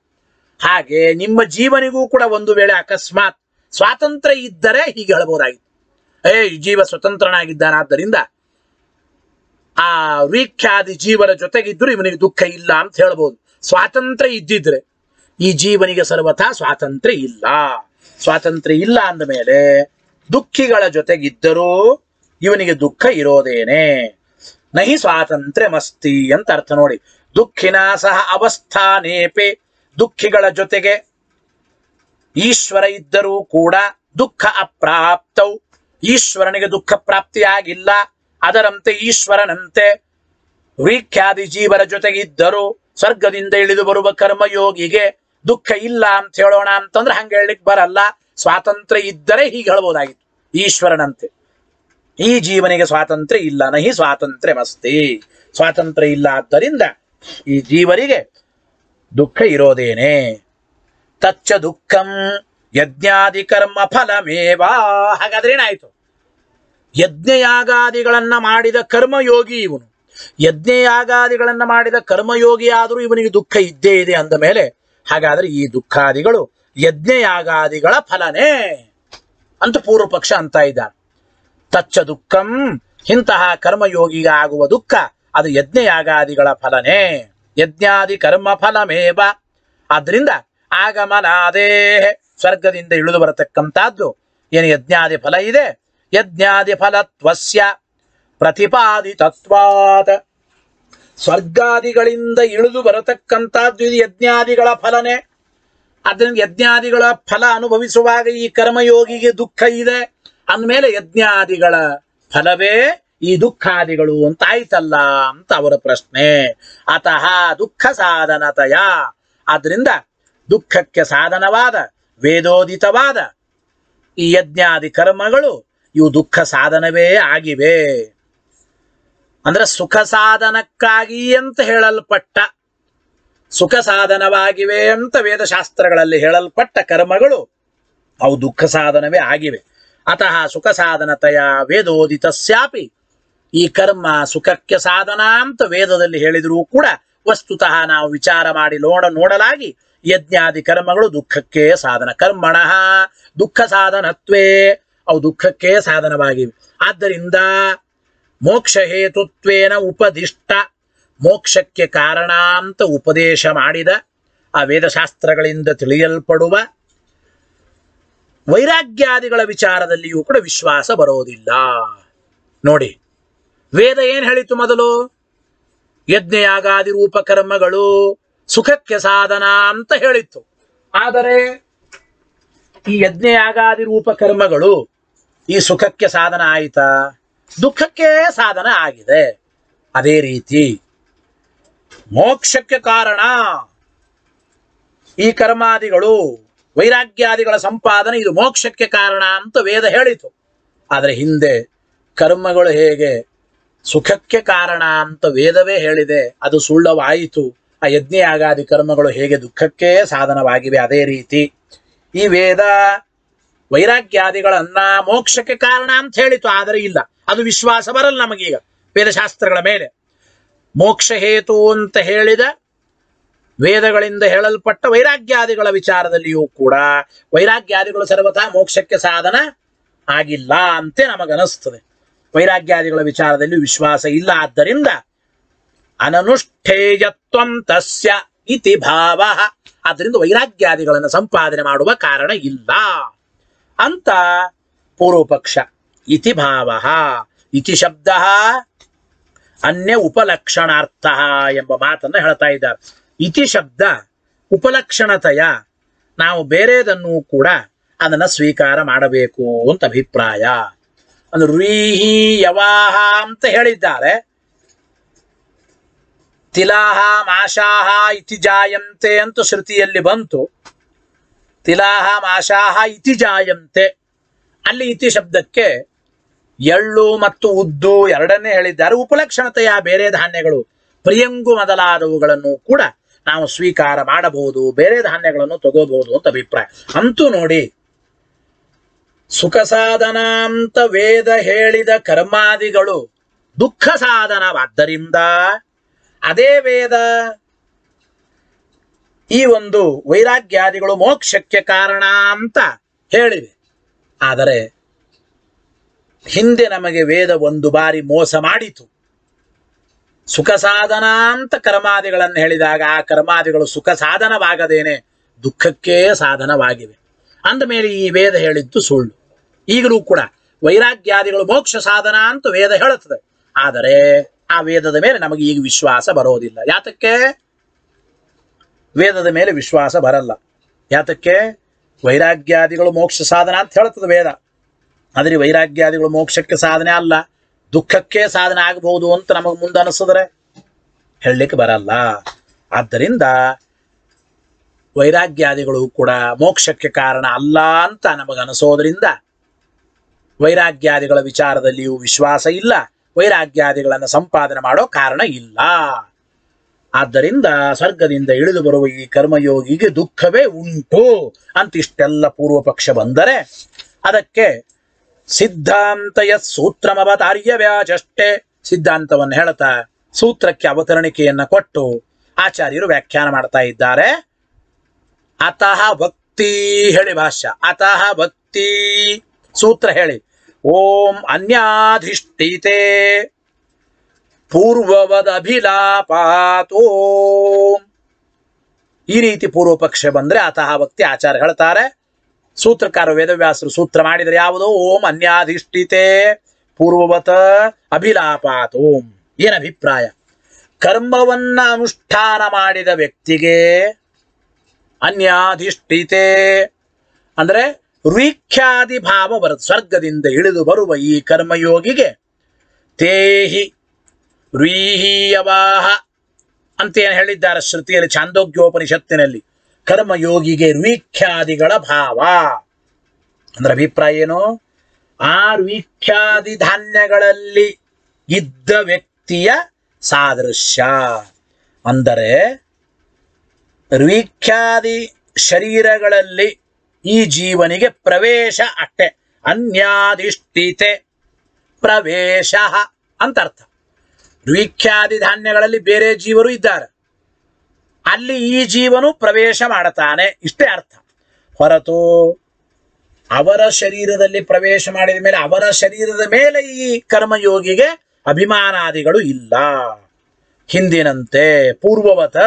Speaker 1: ಹಾಗೆ ನಿಮ್ಮ ಜೀವನಿಗೂ ಕೂಡ ಒಂದು ವೇಳೆ ಅಕಸ್ಮಾತ್ ಸ್ವಾತಂತ್ರ್ಯ ಇದ್ದರೆ ಹೀಗೆ ಹೇಳಬಹುದಾಗಿತ್ತು ಏ ಜೀವ ಸ್ವತಂತ್ರನಾಗಿದ್ದಾನಾದ್ದರಿಂದ ಆ ವೀಕ್ಷಾದಿ ಜೀವನ ಜೊತೆಗಿದ್ದರೂ ಇವನಿಗೆ ದುಃಖ ಇಲ್ಲ ಅಂತ ಹೇಳ್ಬೋದು. ಸ್ವಾತಂತ್ರ್ಯ ಇದ್ದಿದ್ರೆ ಈ ಜೀವನಿಗೆ ಸರ್ವಥಾ ಸ್ವಾತಂತ್ರ್ಯ ಇಲ್ಲ. ಸ್ವಾತಂತ್ರ್ಯ ಇಲ್ಲ ಅಂದ ಮೇಲೆ ದುಃಖಿಗಳ ಜೊತೆಗಿದ್ದರೂ ಇವನಿಗೆ ದುಃಖ ಇರೋದೇನೆ. ನಹಿ ಸ್ವಾತಂತ್ರ್ಯ ಮಸ್ತಿ ಅಂತ ಅರ್ಥ ನೋಡಿ. ದುಃಖಿನ ಸಹ ಅವಸ್ಥಾನೇಪೆ ದುಃಖಿಗಳ ಜೊತೆಗೆ. ಈಶ್ವರ ಇದ್ದರೂ ಕೂಡ ದುಃಖ ಅಪ್ರಾಪ್ತವು. ಈಶ್ವರನಿಗೆ ದುಃಖ ಪ್ರಾಪ್ತಿಯಾಗಿಲ್ಲ. ಅದರಂತೆ ಈಶ್ವರನಂತೆ ವೀಖ್ಯಾದಿ ಜೀವರ ಜೊತೆಗೆ ಇದ್ದರೂ ಸ್ವರ್ಗದಿಂದ ಇಳಿದು ಬರುವ ಕರ್ಮಯೋಗಿಗೆ ದುಃಖ ಇಲ್ಲ ಅಂತ ಹೇಳೋಣ ಅಂತಂದ್ರೆ ಹಂಗೆ ಹೇಳಲಿಕ್ಕೆ ಬರಲ್ಲ. ಸ್ವಾತಂತ್ರ್ಯ ಇದ್ದರೆ ಹೀಗೆ ಹೇಳ್ಬೋದಾಗಿತ್ತು. ಈಶ್ವರನಂತೆ. ಈ ಜೀವನಿಗೆ ಸ್ವಾತಂತ್ರ್ಯ ಇಲ್ಲ. ನಹಿ ಸ್ವಾತಂತ್ರ್ಯಮಸ್ತಿ. ಸ್ವಾತಂತ್ರ್ಯ ಇಲ್ಲ ಆದ್ದರಿಂದ ಈ ಜೀವರಿಗೆ ದುಃಖ ಇರೋದೇನೆ. ತಚ್ಚ ದುಃಖಂ ಯಜ್ಞಾದಿ ಕರ್ಮ ಫಲಮೇವಾ. ಹಾಗಾದ್ರೆ ಏನಾಯ್ತು? ಯಜ್ಞಯಾಗಾದಿಗಳನ್ನ ಮಾಡಿದ ಕರ್ಮಯೋಗಿ ಇವನು. ಯಜ್ಞಯಾಗಾದಿಗಳನ್ನ ಮಾಡಿದ ಕರ್ಮಯೋಗಿ ಆದರೂ ಇವನಿಗೆ ದುಃಖ ಇದ್ದೇ ಇದೆ ಅಂದ ಮೇಲೆ, ಹಾಗಾದ್ರೆ ಈ ದುಃಖಾದಿಗಳು ಯಜ್ಞಯಾಗಾದಿಗಳ ಫಲನೇ ಅಂತ ಪೂರ್ವ ಪಕ್ಷ ಅಂತ ಇದ್ದಾನೆ. ತಚ್ಚ ದುಃಖಂ ಇಂತಹ ಕರ್ಮಯೋಗಿಗೆ ಆಗುವ ದುಃಖ, ಅದು ಯಜ್ಞಯಾಗಾದಿಗಳ ಫಲನೇ. ಯಜ್ಞಾದಿ ಕರ್ಮ ಫಲಮೇವ. ಆದ್ರಿಂದ ಆಗಮನಾದೇ. ಸ್ವರ್ಗದಿಂದ ಇಳಿದು ಬರತಕ್ಕಂಥದ್ದು ಏನು ಯಜ್ಞಾದಿ ಫಲ ಇದೆ? ಯಜ್ಞಾದಿ ಫಲತ್ವಸ್ಯ ಪ್ರತಿಪಾದಿತತ್ವಾದ ಸ್ವರ್ಗಾದಿಗಳಿಂದ ಇಳಿದು ಬರತಕ್ಕಂಥದ್ದು ಇದು ಯಜ್ಞಾದಿಗಳ ಫಲನೇ. ಅದರಿಂದ ಯಜ್ಞಾದಿಗಳ ಫಲ ಅನುಭವಿಸುವಾಗ ಈ ಕರ್ಮಯೋಗಿಗೆ ದುಃಖ ಇದೆ. ಅಂದಮೇಲೆ ಯಜ್ಞಾದಿಗಳ ಫಲವೇ ಈ ದುಃಖಾದಿಗಳು ಅಂತ ಆಯ್ತಲ್ಲ ಅಂತ ಅವರ ಪ್ರಶ್ನೆ. ಅತಃ ದುಃಖ ಸಾಧನತಯ. ಆದ್ರಿಂದ ದುಃಖಕ್ಕೆ ಸಾಧನವಾದ, ವೇದೋದಿತವಾದ ಈ ಯಜ್ಞಾದಿ ಕರ್ಮಗಳು ಇವು ದುಃಖ ಸಾಧನವೇ ಆಗಿವೆ. ಅಂದ್ರೆ ಸುಖ ಸಾಧನಕ್ಕಾಗಿ ಅಂತ ಹೇಳಲ್ಪಟ್ಟ, ಸುಖ ಸಾಧನವಾಗಿವೆ ಅಂತ ವೇದಶಾಸ್ತ್ರಗಳಲ್ಲಿ ಹೇಳಲ್ಪಟ್ಟ ಕರ್ಮಗಳು ಅವು ದುಃಖ ಸಾಧನವೇ ಆಗಿವೆ. ಅತಃ ಸುಖ ಸಾಧನತೆಯ ವೇದೋದಿತಸ್ಯಾಪಿ. ಈ ಕರ್ಮ ಸುಖಕ್ಕೆ ಸಾಧನ ಅಂತ ವೇದದಲ್ಲಿ ಹೇಳಿದರೂ ಕೂಡ ವಸ್ತುತಃ ನಾವು ವಿಚಾರ ಮಾಡಿ ನೋಡ ನೋಡಲಾಗಿ ಯಜ್ಞಾದಿ ಕರ್ಮಗಳು ದುಃಖಕ್ಕೆ ಸಾಧನ. ಕರ್ಮಣ ದುಃಖ ಸಾಧನತ್ವೇ. ಅವು ದುಃಖಕ್ಕೆ ಸಾಧನವಾಗಿವೆ. ಆದ್ದರಿಂದ ಮೋಕ್ಷ ಹೇತುತ್ವೇನ ಉಪದಿಷ್ಟ. ಮೋಕ್ಷಕ್ಕೆ ಕಾರಣ ಅಂತ ಉಪದೇಶ ಮಾಡಿದ, ಆ ವೇದಶಾಸ್ತ್ರಗಳಿಂದ ತಿಳಿಯಲ್ಪಡುವ ವೈರಾಗ್ಯಾದಿಗಳ ವಿಚಾರದಲ್ಲಿಯೂ ಕೂಡ ವಿಶ್ವಾಸ ಬರೋದಿಲ್ಲ. ನೋಡಿ ವೇದ ಏನ್ ಹೇಳಿತು ಮೊದಲು? ಯಜ್ಞಯಾಗಾದಿ ರೂಪ ಕರ್ಮಗಳು ಸುಖಕ್ಕೆ ಸಾಧನ ಅಂತ ಹೇಳಿತ್ತು. ಆದರೆ ಈ ಯಜ್ಞಯಾಗಾದಿ ರೂಪ ಕರ್ಮಗಳು ಈ ಸುಖಕ್ಕೆ ಸಾಧನ ಆಯಿತಾ? ದುಃಖಕ್ಕೆ ಸಾಧನ ಆಗಿದೆ. ಅದೇ ರೀತಿ ಮೋಕ್ಷಕ್ಕೆ ಕಾರಣ ಈ ಕರ್ಮಾದಿಗಳು, ವೈರಾಗ್ಯಾದಿಗಳ ಸಂಪಾದನೆ ಇದು ಮೋಕ್ಷಕ್ಕೆ ಕಾರಣ ಅಂತ ವೇದ ಹೇಳಿತು. ಆದರೆ ಹಿಂದೆ ಕರ್ಮಗಳು ಹೇಗೆ ಸುಖಕ್ಕೆ ಕಾರಣ ಅಂತ ವೇದವೇ ಹೇಳಿದೆ, ಅದು ಸುಳ್ಳವಾಯಿತು. ಆ ಯಜ್ಞ ಯಾಗಾದಿ ಕರ್ಮಗಳು ಹೇಗೆ ದುಃಖಕ್ಕೆ ಸಾಧನವಾಗಿವೆ ಅದೇ ರೀತಿ. ಈ ವೇದ ವೈರಾಗ್ಯಾದಿಗಳನ್ನ ಮೋಕ್ಷಕ್ಕೆ ಕಾರಣ ಅಂತ ಹೇಳಿತು, ಆದರೆ ಇಲ್ಲ. ಅದು ವಿಶ್ವಾಸ ಬರಲ್ಲ ನಮಗೀಗ, ವೇದಶಾಸ್ತ್ರಗಳ ಮೇಲೆ. ಮೋಕ್ಷ ಹೇತು ಅಂತ ಹೇಳಿದ ವೇದಗಳಿಂದ ಹೇಳಲ್ಪಟ್ಟ ವೈರಾಗ್ಯಾದಿಗಳ ವಿಚಾರದಲ್ಲಿಯೂ ಕೂಡ ವೈರಾಗ್ಯಾದಿಗಳು ಸರ್ವಥಾ ಮೋಕ್ಷಕ್ಕೆ ಸಾಧನ ಆಗಿಲ್ಲ ಅಂತೆ ನಮಗನಿಸ್ತದೆ. ವೈರಾಗ್ಯಾದಿಗಳ ವಿಚಾರದಲ್ಲಿ ವಿಶ್ವಾಸ ಇಲ್ಲ. ಆದ್ದರಿಂದ ಅನನುಷ್ಠೇಯತ್ವ ತಸ್ಯ ಇತಿ ಭಾವ. ಆದ್ದರಿಂದ ವೈರಾಗ್ಯಾದಿಗಳನ್ನು ಸಂಪಾದನೆ ಮಾಡುವ ಕಾರಣ ಇಲ್ಲ. ಅಂತ ಪೂರ್ವಪಕ್ಷ ಇತಿ ಭಾವ. ಇತಿ ಶಬ್ದ ಅನ್ಯ ಉಪಲಕ್ಷಣಾರ್ಥ ಎಂಬ ಮಾತನ್ನು ಹೇಳ್ತಾ ಇದ್ದಾರೆ. ಇತಿ ಶಬ್ದ ಉಪಲಕ್ಷಣತೆಯ ನಾವು ಬೇರೆದನ್ನು ಕೂಡ ಅದನ್ನ ಸ್ವೀಕಾರ ಮಾಡಬೇಕು ಅಂತ ಅಭಿಪ್ರಾಯ. ಅಂದ್ರೆ ರೀಹಿ ಯವಾಹ ಅಂತ ಹೇಳಿದ್ದಾರೆ. ತಿಲಾಹ ಮಾಷಾಹ ಇತಿ ಜಾಯಂತೆ ಅಂತ ಶ್ರುತಿಯಲ್ಲಿ ಬಂತು. ತಿಲಾಹ ಮಾಷಾಹ ಇತಿ ಜಾಯಂತೆ. ಅಲ್ಲಿ ಇತಿ ಶಬ್ದಕ್ಕೆ ಎಳ್ಳು ಮತ್ತು ಉದ್ದು ಎರಡನ್ನೇ ಹೇಳಿದ್ದಾರೆ. ಉಪಲಕ್ಷಣತೆಯ ಬೇರೆ ಧಾನ್ಯಗಳು, ಪ್ರಿಯಂಗು ಮೊದಲಾದವುಗಳನ್ನು ಕೂಡ ನಾವು ಸ್ವೀಕಾರ ಮಾಡಬಹುದು, ಬೇರೆ ಧಾನ್ಯಗಳನ್ನು ತಗೋಬಹುದು ಅಂತ ಅಭಿಪ್ರಾಯ. ಅಂತೂ ನೋಡಿ ಸುಖ ಸಾಧನ ಅಂತ ವೇದ ಹೇಳಿದ ಕರ್ಮಾದಿಗಳು ದುಃಖ ಸಾಧನವಾದ್ದರಿಂದ ಅದೇ ವೇದ. ಈ ಒಂದು ವೈರಾಗ್ಯಾದಿಗಳು ಮೋಕ್ಷಕ್ಕೆ ಕಾರಣ ಅಂತ ಹೇಳಿವೆ. ಆದರೆ ಹಿಂದೆ ನಮಗೆ ವೇದ ಒಂದು ಬಾರಿ ಮೋಸ ಮಾಡಿತು. ಸುಖ ಸಾಧನ ಅಂತ ಕರ್ಮಾದಿಗಳನ್ನು ಹೇಳಿದಾಗ ಆ ಕರ್ಮಾದಿಗಳು ಸುಖ ಸಾಧನವಾಗದೇನೆ ದುಃಖಕ್ಕೇ ಸಾಧನವಾಗಿವೆ. ಅಂದ ಮೇಲೆ ಈ ವೇದ ಹೇಳಿದ್ದು ಸುಳ್ಳು. ಈಗಲೂ ಕೂಡ ವೈರಾಗ್ಯಾದಿಗಳು ಮೋಕ್ಷ ಸಾಧನ ಅಂತ ವೇದ ಹೇಳುತ್ತದೆ. ಆದರೆ ಆ ವೇದದ ಮೇಲೆ ನಮಗೆ ಈಗ ವಿಶ್ವಾಸ ಬರೋದಿಲ್ಲ. ಯಾತಕ್ಕೆ? ವೇದದ ಮೇಲೆ ವಿಶ್ವಾಸ ಬರಲ್ಲ. ಯಾತಕ್ಕೆ? ವೈರಾಗ್ಯಾದಿಗಳು ಮೋಕ್ಷ ಸಾಧನ ಅಂತ ಹೇಳುತ್ತದೆ ವೇದ. ಆದರೆ ವೈರಾಗ್ಯಾದಿಗಳು ಮೋಕ್ಷಕ್ಕೆ ಸಾಧನೆ ಅಲ್ಲ. ದುಃಖಕ್ಕೆ ಸಾಧನೆ ಆಗಬಹುದು ಅಂತ ನಮಗೆ ಮುಂದೆ ಅನಿಸಿದ್ರೆ ಹೇಳಲಿಕ್ಕೆ ಬರಲ್ಲ. ಆದ್ದರಿಂದ ವೈರಾಗ್ಯಾದಿಗಳು ಕೂಡ ಮೋಕ್ಷಕ್ಕೆ ಕಾರಣ ಅಲ್ಲ ಅಂತ ನಮಗನಿಸೋದ್ರಿಂದ ವೈರಾಗ್ಯಾದಿಗಳ ವಿಚಾರದಲ್ಲಿಯೂ ವಿಶ್ವಾಸ ಇಲ್ಲ. ವೈರಾಗ್ಯಾದಿಗಳನ್ನು ಸಂಪಾದನೆ ಮಾಡೋ ಕಾರಣ ಇಲ್ಲ. ಆದ್ದರಿಂದ ಸ್ವರ್ಗದಿಂದ ಇಳಿದು ಬರುವ ಈ ಕರ್ಮಯೋಗಿಗೆ ದುಃಖವೇ ಉಂಟು ಅಂತ ಇಷ್ಟೆಲ್ಲ ಪೂರ್ವ ಪಕ್ಷ ಬಂದರೆ ಅದಕ್ಕೆ ಸಿದ್ಧಾಂತಯ ಸೂತ್ರಮವತಾರ್ಯ ವ್ಯಾಜಷ್ಟೇ ಸಿದ್ಧಾಂತವನ್ನು ಹೇಳ್ತಾ ಸೂತ್ರಕ್ಕೆ ಅವತರಣಿಕೆಯನ್ನ ಕೊಟ್ಟು ಆಚಾರ್ಯರು ವ್ಯಾಖ್ಯಾನ ಮಾಡ್ತಾ ಇದ್ದಾರೆ. ಅತಃ ಭಕ್ತಿ ಹೇಳಿ ಭಾಷ್ಯ. ಅತಃ ಭಕ್ತಿ ಸೂತ್ರ ಹೇಳಿ. ಓಂ ಅನ್ಯಾಧಿಷ್ಠಿತೆ ಪೂರ್ವವದಭಿಲಾಪಾತೋ. ಈ ರೀತಿ ಪೂರ್ವ ಪಕ್ಷ ಬಂದ್ರೆ ಅತಃ ಭಕ್ತಿ ಆಚಾರ ಹೇಳ್ತಾರೆ. ಸೂತ್ರಕಾರ ವೇದವ್ಯಾಸರು ಸೂತ್ರ ಮಾಡಿದರೆ ಯಾವುದು? ಓಂ ಅನ್ಯಾಧಿಷ್ಠಿತೆ ಪೂರ್ವವತ ಅಭಿಲಾಪಾತ್. ಓಂ ಏನ ಅಭಿಪ್ರಾಯ? ಕರ್ಮವನ್ನ ಅನುಷ್ಠಾನ ಮಾಡಿದ ವ್ಯಕ್ತಿಗೆ ಅನ್ಯಾಧಿಷ್ಠಿತೆ. ಅಂದರೆ ರುಖ್ಯಾದಿ ಭಾವ ಬರುತ್ತೆ ಸ್ವರ್ಗದಿಂದ ಇಳಿದು ಬರುವ ಈ ಕರ್ಮಯೋಗಿಗೆ ತೇಹಿ ರೀಹೀಯವಾಹ ಅಂತ ಏನು ಹೇಳಿದ್ದಾರೆ ಶ್ರುತಿಯಲ್ಲಿ ಛಾಂದೋಗ್ಯೋಪನಿಷತ್ತಿನಲ್ಲಿ. ಕರ್ಮಯೋಗಿಗೆ ರುಖ್ಯಾದಿಗಳ ಭಾವ. ಅಂದ್ರೆ ಅಭಿಪ್ರಾಯ ಏನು? ಆ ರುಖ್ಯಾದಿ ಧಾನ್ಯಗಳಲ್ಲಿ ಇದ್ದ ವ್ಯಕ್ತಿಯ ಸಾದೃಶ್ಯ. ಅಂದರೆ ರುಖ್ಯಾದಿ ಶರೀರಗಳಲ್ಲಿ ಈ ಜೀವನಿಗೆ ಪ್ರವೇಶ ಅಟ್ಟೆ ಅನ್ಯಾದಿಷ್ಠಿತೆ ಪ್ರವೇಶ ಅಂತ ಅರ್ಥ ರುಖ್ಯಾದಿ ಧಾನ್ಯಗಳಲ್ಲಿ ಬೇರೆ ಜೀವರು ಇದ್ದಾರೆ. ಅಲ್ಲಿ ಈ ಜೀವನು ಪ್ರವೇಶ ಮಾಡುತ್ತಾನೆ ಇಷ್ಟೇ ಅರ್ಥ. ಹೊರತು ಅವರ ಶರೀರದಲ್ಲಿ ಪ್ರವೇಶ ಮಾಡಿದ ಮೇಲೆ, ಅವರ ಶರೀರದ ಮೇಲೆ ಈ ಕರ್ಮಯೋಗಿಗೆ ಅಭಿಮಾನಾದಿಗಳು ಇಲ್ಲ. ಹಿಂದಿನಂತೆ ಪೂರ್ವವತ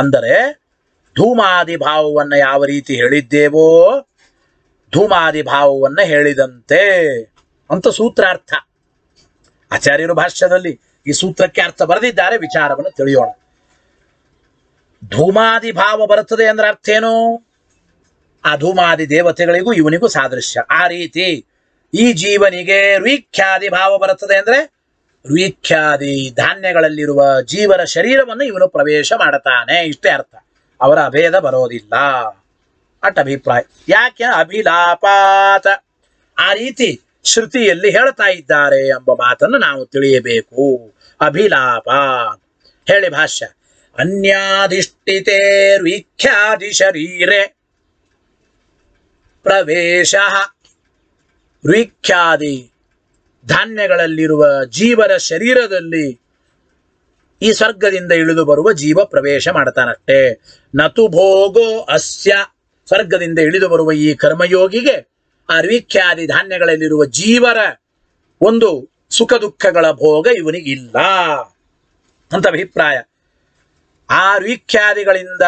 Speaker 1: ಅಂದರೆ ಧೂಮಾದಿ ಭಾವವನ್ನು ಯಾವ ರೀತಿ ಹೇಳಿದ್ದೇವೋ ಧೂಮಾದಿ ಭಾವವನ್ನು ಹೇಳಿದಂತೆ ಅಂತ ಸೂತ್ರಾರ್ಥ. ಆಚಾರ್ಯರು ಭಾಷ್ಯದಲ್ಲಿ ಈ ಸೂತ್ರಕ್ಕೆ ಅರ್ಥ ಬರೆದಿದ್ದಾರೆ, ವಿಚಾರವನ್ನು ತಿಳಿಯೋಣ. ಧೂಮಾದಿ ಭಾವ ಬರುತ್ತದೆ ಅಂದ್ರೆ ಅರ್ಥ ಏನು? ಆ ಧೂಮಾದಿ ದೇವತೆಗಳಿಗೂ ಇವನಿಗೂ ಸಾದೃಶ್ಯ. ಆ ರೀತಿ ಈ ಜೀವನಿಗೆ ರೀಖ್ಯಾದಿ ಭಾವ ಬರುತ್ತದೆ ಅಂದ್ರೆ ರುಯಿಖ್ಯಾದಿ ಧಾನ್ಯಗಳಲ್ಲಿರುವ ಜೀವರ ಶರೀರವನ್ನು ಇವನು ಪ್ರವೇಶ ಮಾಡುತ್ತಾನೆ ಇಷ್ಟೇ ಅರ್ಥ. ಅವರ ಅಭೇದ ಬರೋದಿಲ್ಲ. ಅಟ್ ಅಭಿಪ್ರಾಯ ಯಾಕೆ? ಅಭಿಲಾಪಾತ. ಆ ರೀತಿ ಶ್ರುತಿಯಲ್ಲಿ ಹೇಳ್ತಾ ಇದ್ದಾರೆ ಎಂಬ ಮಾತನ್ನು ನಾವು ತಿಳಿಯಬೇಕು. ಅಭಿಲಾಪ. ಹೇಳಿ ಭಾಷ್ಯ. ಅನ್ಯಾಧಿಷ್ಠಿತೇ ವಿಖ್ಯಾದಿ ಶರೀರೆ. ಪ್ರವೇಶ ವಿಖ್ಯಾದಿ ಧಾನ್ಯಗಳಲ್ಲಿರುವ ಜೀವರ ಶರೀರದಲ್ಲಿ ಈ ಸ್ವರ್ಗದಿಂದ ಇಳಿದು ಬರುವ ಜೀವ ಪ್ರವೇಶ ಮಾಡ್ತಾನಷ್ಟೇ. ನತು ಭೋಗೋ ಅಸ್ಯ. ಸ್ವರ್ಗದಿಂದ ಇಳಿದು ಬರುವ ಈ ಕರ್ಮಯೋಗಿಗೆ ಆ ರೀಖ್ಯಾದಿ ಧಾನ್ಯಗಳಲ್ಲಿರುವ ಜೀವರ ಒಂದು ಸುಖ ದುಃಖಗಳ ಭೋಗ ಇವನಿಗಿಲ್ಲ ಅಂತ ಅಭಿಪ್ರಾಯ. ಆ ವೀಖ್ಯಾದಿಗಳಿಂದ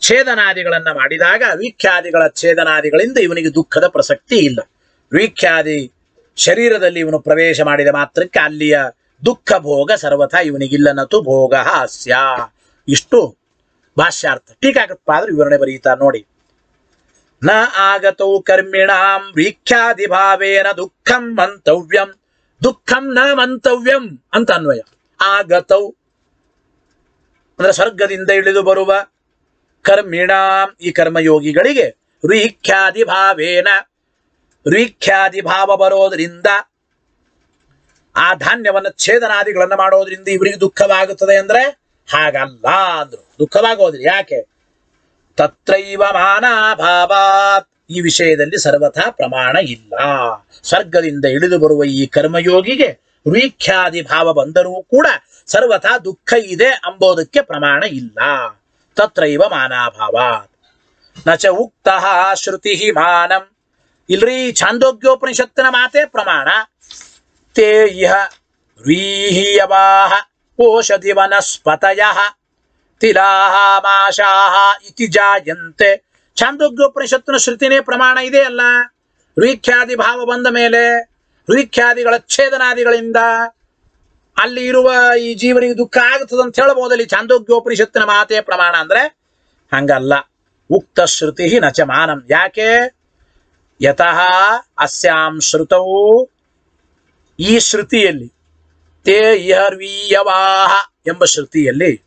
Speaker 1: ಛೇದನಾದಿಗಳನ್ನ ಮಾಡಿದಾಗ ವೀಖ್ಯಾದಿಗಳ ಛೇದನಾದಿಗಳಿಂದ ಇವನಿಗೆ ದುಃಖದ ಪ್ರಸಕ್ತಿ ಇಲ್ಲ. ವೀಖ್ಯಾದಿ ಶರೀರದಲ್ಲಿ ಇವನು ಪ್ರವೇಶ ಮಾಡಿದ ಮಾತ್ರಕ್ಕೆ ಅಲ್ಲಿಯ ದುಃಖ ಭೋಗ ಸರ್ವಥ ಇವನಿಗಿಲ್ಲನತು ಭೋಗ ಹಾಸ್ಯ. ಇಷ್ಟು ಭಾಷ್ಯಾರ್ಥ. ಟೀಕಾಕೃತ್ಪಾದರು ವಿವರಣೆ ಬರೀತಾರೆ ನೋಡಿ. ನ ಆಗತೌ ಕರ್ಮಿಣಾಂ ವೀಖ್ಯಾದಿ ಭಾವೇನ ದುಃಖಂ ಮಂತವ್ಯಂ. ದುಃಖಂ ನ ಮಂತವ್ಯಂ ಅಂತ ಅನ್ವಯ. ಆಗತೌ ಅಂದ್ರೆ ಸ್ವರ್ಗದಿಂದ ಇಳಿದು ಬರುವ ಕರ್ಮಿಣಾಂ ಈ ಕರ್ಮಯೋಗಿಗಳಿಗೆ ರುಯಿಖ್ಯಾದಿ ಭಾವೇನ ರುಯಿಖ್ಯಾದಿ ಭಾವ ಬರೋದ್ರಿಂದ ಆ ಧಾನ್ಯವನ್ನು ಛೇದನಾದಿಗಳನ್ನು ಮಾಡೋದ್ರಿಂದ ಇವರಿಗೆ ದುಃಖವಾಗುತ್ತದೆ ಅಂದ್ರೆ ಹಾಗಲ್ಲ ಅಂದ್ರು. ದುಃಖವಾಗೋದಿಲ್ಲ. ಯಾಕೆ? ತತ್ರೈವ ಮಾನಾಭಾವಾತ್. ಈ ವಿಷಯದಲ್ಲಿ ಸರ್ವಥಾ ಪ್ರಮಾಣ ಇಲ್ಲ. ಸ್ವರ್ಗದಿಂದ ಇಳಿದು ಬರುವ ಈ ಕರ್ಮಯೋಗಿಗೆ ರುಯಿಖ್ಯಾದಿ ಭಾವ ಬಂದರೂ ಕೂಡ ಸರ್ವಥಾ ದುಃಖ ಇದೆ ಅಂಬೋದಕ್ಕೆ ಪ್ರಮಾಣ ಇಲ್ಲ. ತತ್ರೈವ ಮಾನಾಭಾವಾತ್. ನಚ ಉಕ್ತ ಶ್ರುತಿ ಮಾನಂ. ಇಲ್ರಿ ಛಾಂದೋಗ್ಯೋಪನಿಷತ್ತಿನ ಮಾತೆ ಪ್ರಮಾಣ. ತೇ ಇಹ ವ್ರೀಹೀಯವಾಹ ಓಷಧಿ ವನಸ್ಪತಯ ತಿಲಾಹ ಮಾಷಾಹ ಇತಿ ಜಾಯಂತೆ. ಛಾಂದೋಗ್ಯೋಪನಿಷತ್ತಿನ ಶ್ರುತಿನೇ ಪ್ರಮಾಣ ಇದೆ ಅಲ್ಲ. ರುಖ್ಯಾದಿ ಭಾವ ಬಂದ ಮೇಲೆ ರುಖ್ಯಾದಿಗಳ ಛೇದನಾದಿಗಳಿಂದ ಅಲ್ಲಿ ಇರುವ ಈ ಜೀವನಿಗೆ ದುಃಖ ಆಗುತ್ತದೆ ಅಂತ ಹೇಳ್ಬೋದಲ್ಲಿ ಛಾಂದೋಗ್ಯೋಪನಿಷತ್ತಿನ ಮಾತೆ ಪ್ರಮಾಣ ಅಂದ್ರೆ ಹಂಗಲ್ಲ. ಉಕ್ತ ಶ್ರುತಿ ನಚಮಾನಂ. ಯಾಕೆ? ಯತಃ ಅಸ್ಯಾಂ ಶ್ರುತವು ಈ ಶ್ರುತಿಯಲ್ಲಿ, ತೇ ಇಹರ್ವೀಯವಾಹ ಎಂಬ ಶ್ರುತಿಯಲ್ಲಿ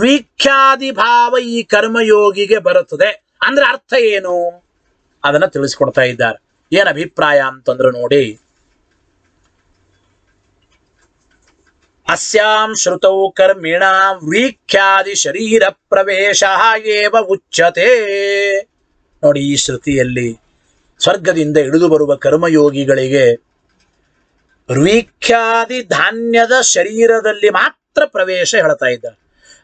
Speaker 1: ರೀಖ್ಯಾದಿ ಭಾವ ಈ ಕರ್ಮಯೋಗಿಗೆ ಬರುತ್ತದೆ. ಅಂದ್ರೆ ಅರ್ಥ ಏನು? ಅದನ್ನ ತಿಳಿಸ್ಕೊಡ್ತಾ ಇದ್ದಾರೆ. ಏನ್ ಅಭಿಪ್ರಾಯ ಅಂತಂದ್ರೆ ನೋಡಿ. ಅಸ್ಯಾಂ ಶ್ರುತೌ ಕರ್ಮಿಣ ವೀಖ್ಯಾದಿ ಶರೀರ ಪ್ರವೇಶ ಏವ ಉಚ್ಯತೆ. ನೋಡಿ ಈ ಶ್ರುತಿಯಲ್ಲಿ ಸ್ವರ್ಗದಿಂದ ಇಳಿದು ಬರುವ ಕರ್ಮಯೋಗಿಗಳಿಗೆ ವೀಖ್ಯಾದಿ ಧಾನ್ಯದ ಶರೀರದಲ್ಲಿ ಮಾತ್ರ ಪ್ರವೇಶ ಹೇಳ್ತಾ ಇದ್ದಾರೆ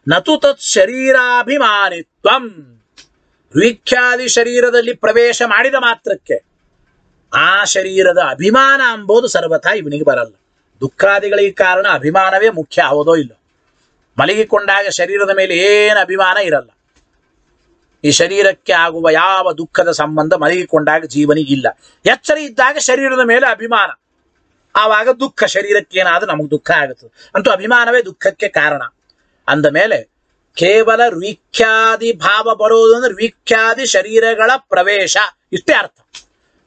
Speaker 1: ನತು ತತ್ ಶರೀರಾಭಿಮಾನಿತ್ವಂ ವೀಖ್ಯಾದಿ ಶರೀರದಲ್ಲಿ ಪ್ರವೇಶ ಮಾಡಿದ ಮಾತ್ರಕ್ಕೆ ಆ ಶರೀರದ ಅಭಿಮಾನ ಅಂಬೋದು ಸರ್ವಥಾ ಇವನಿಗೆ ಬರಲ್ಲ. ದುಃಖಾದಿಗಳಿಗೆ ಕಾರಣ ಅಭಿಮಾನವೇ ಮುಖ್ಯ ಹೌದೋ ಇಲ್ಲ. ಮಲಗಿಕೊಂಡಾಗ ಶರೀರದ ಮೇಲೆ ಏನು ಅಭಿಮಾನ ಇರಲ್ಲ. ಈ ಶರೀರಕ್ಕೆ ಆಗುವ ಯಾವ ದುಃಖದ ಸಂಬಂಧ ಮಲಗಿಕೊಂಡಾಗ ಜೀವನಿಗಿಲ್ಲ ಎಚ್ಚರ ಇದ್ದಾಗ ಶರೀರದ ಮೇಲೆ ಅಭಿಮಾನ. ಆವಾಗ ದುಃಖ, ಶರೀರಕ್ಕೆ ಏನಾದರೂ ನಮಗೆ ದುಃಖ ಆಗುತ್ತದೆ. ಅಂತೂ ಅಭಿಮಾನವೇ ದುಃಖಕ್ಕೆ ಕಾರಣ. ಅಂದ ಮೇಲೆ ಕೇವಲ ವೀಖ್ಯಾದಿ ಭಾವ ಬರೋದು ಅಂದ್ರೆ ಶರೀರಗಳ ಪ್ರವೇಶ. ಇಷ್ಟೇ ಅರ್ಥ.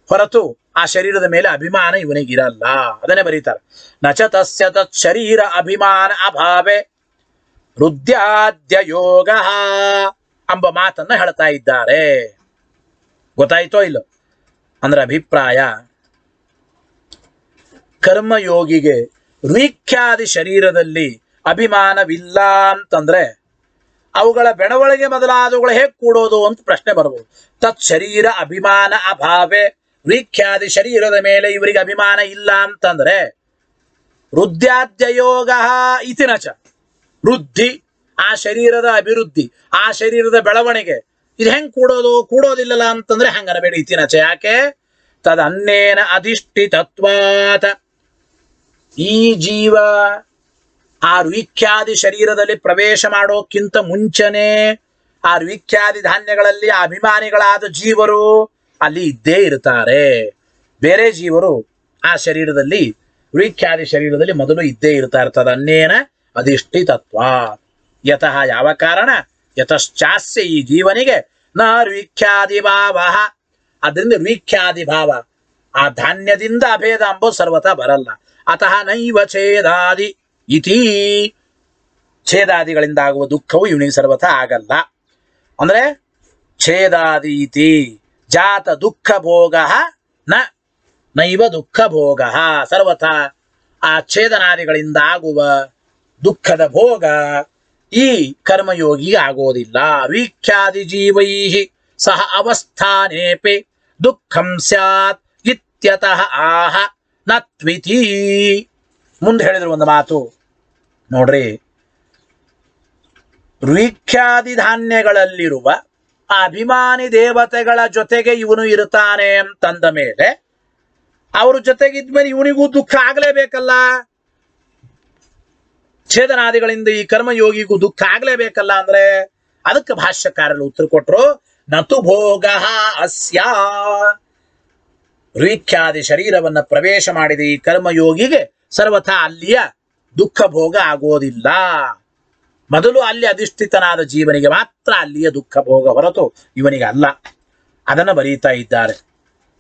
Speaker 1: ಹೊರತು ಆ ಶರೀರದ ಮೇಲೆ ಅಭಿಮಾನ ಇವನಿಗಿರಲ್ಲ. ಅದನ್ನೇ ಬರೀತಾರೆ. ನಚ ತಸ್ಯ ತತ್ ಶರೀರ ಅಭಿಮಾನ ಅಭಾವೆ. ಹೃದ್ಯಾದ್ಯ ಯೋಗ. ಎಂಬ ಮಾತನ್ನ ಹೇಳ್ತಾ ಇದ್ದಾರೆ. ಗೊತ್ತಾಯ್ತೋ ಇಲ್ಲೋ? ಅಂದ್ರೆ ಅಭಿಪ್ರಾಯ, ಕರ್ಮಯೋಗಿಗೆ ರೀಖ್ಯಾದಿ ಶರೀರದಲ್ಲಿ ಅಭಿಮಾನವಿಲ್ಲ ಅಂತಂದ್ರೆ ಅವುಗಳ ಬೆಳವಣಿಗೆ ಮೊದಲಾದವುಗಳು ಹೇಗೆ ಕೂಡೋದು ಅಂತ ಪ್ರಶ್ನೆ ಬರ್ಬೋದು. ತತ್ ಶರೀರ ಅಭಿಮಾನ ಅಭಾವೆ ವೀಖ್ಯಾದಿ ಶರೀರದ ಮೇಲೆ ಇವರಿಗೆ ಅಭಿಮಾನ ಇಲ್ಲ ಅಂತಂದ್ರೆ, ವೃದ್ಧಾದ್ಯಯೋಗ ಇತಿನಚ ವೃದ್ಧಿ ಆ ಶರೀರದ ಅಭಿವೃದ್ಧಿ, ಆ ಶರೀರದ ಬೆಳವಣಿಗೆ, ಇದು ಹೆಂಗ್ ಕೂಡೋದು, ಕೂಡೋದಿಲ್ಲಲ್ಲ ಅಂತಂದ್ರೆ ಹಂಗನಬೇಡಿ ಇತಿನಚ ಯಾಕೆ? ತದನ್ನೇನ ಅಧಿಷ್ಠಿತತ್ವಾತ ಈ ಜೀವ ಆ ರುಖ್ಯಾದಿ ಶರೀರದಲ್ಲಿ ಪ್ರವೇಶ ಮಾಡೋಕ್ಕಿಂತ ಮುಂಚೆನೆ ಆ ರುಖ್ಯಾದಿ ಧಾನ್ಯಗಳಲ್ಲಿ ಅಭಿಮಾನಿಗಳಾದ ಜೀವರು ಅಲ್ಲಿ ಇದ್ದೇ ಇರ್ತಾರೆ. ಬೇರೆ ಜೀವರು ಆ ಶರೀರದಲ್ಲಿ ರುಖ್ಯಾದಿ ಶರೀರದಲ್ಲಿ ಮೊದಲು ಇದ್ದೇ ಇರ್ತಾ ಇರ್ತದೆ ಅನ್ನೇನ ಅಧಿಷ್ಠಿತತ್ವ ಯತಃ ಯಾವ ಕಾರಣ? ಯತಶ್ಚಾಸ್ಯ ಈ ಜೀವನಿಗೆ ನ ಭಾವ ಅದರಿಂದ ರೀಖ್ಯಾದಿ ಭಾವ ಆ ಧಾನ್ಯದಿಂದ ಅಭೇದ ಅಂಬೋ ಸರ್ವತ ಬರಲ್ಲ. ಅತಃ ನೈವ ಛೇದಾದಿ ಇತಿ. ಛೇದಾದಿಗಳಿಂದ ಆಗುವ ದುಃಖವು ಇವನಿಗೆ ಸರ್ವತ ಆಗಲ್ಲ. ಅಂದ್ರೆ ಛೇದಾದಿ ಇತಿ. ಜಾತ ದುಃಖ ಭೋಗ ನ ನೈವ ದುಃಖ ಭೋಗ. ಸರ್ವಥ ಆ ಛೇದನಾದಿಗಳಿಂದ ಆಗುವ ದುಃಖದ ಭೋಗ. ಈ ಕರ್ಮಯೋಗಿ ಆಗೋದಿಲ್ಲ. ವೀಖ್ಯಾದಿ ಜೀವೈ ಸಹ ಅವಸ್ಥಾನೇಪಿ ದುಃಖಂ ಸ್ಯಾತ್. ಇತ್ಯತಃ ಆಹ. ನತ್ವಿತಿ ಮುಂದೆ ಹೇಳಿದ್ರು ಒಂದು ಮಾತು. ನೋಡ್ರಿ. ವೀಕ್ಷಾದಿ ಧಾನ್ಯಗಳಲ್ಲಿರುವ ಅಭಿಮಾನಿ ದೇವತೆಗಳ ಜೊತೆಗೆ ಇವನು ಇರ್ತಾನೆ ಅಂತಂದ ಮೇಲೆ, ಅವ್ರ ಜೊತೆಗಿದ್ಮೇಲೆ ಇವನಿಗೂ ದುಃಖ ಆಗಲೇಬೇಕಲ್ಲ. ಛೇದನಾದಿಗಳಿಂದ ಈ ಕರ್ಮಯೋಗಿಗೂ ದುಃಖ ಆಗಲೇಬೇಕಲ್ಲ ಅಂದ್ರೆ ಅದಕ್ಕೆ ಭಾಷ್ಯಕಾರರು ಉತ್ತರ ಕೊಟ್ಟರು ನತು ಭೋಗ ಅಸ್ಯ. ರೀಖ್ಯಾದಿ ಶರೀರವನ್ನ ಪ್ರವೇಶ ಮಾಡಿದ ಈ ಕರ್ಮಯೋಗಿಗೆ ಸರ್ವಥಾ ಅಲ್ಲಿಯ ದುಃಖ ಭೋಗ ಆಗೋದಿಲ್ಲ. ಮೊದಲು ಅಲ್ಲಿ ಅಧಿಷ್ಠಿತನಾದ ಜೀವನಿಗೆ ಮಾತ್ರ ಅಲ್ಲಿಯ ದುಃಖ ಭೋಗ ಹೊರತು ಇವನಿಗೆ ಅಲ್ಲ. ಅದನ್ನು ಬರೀತಾ ಇದ್ದಾರೆ.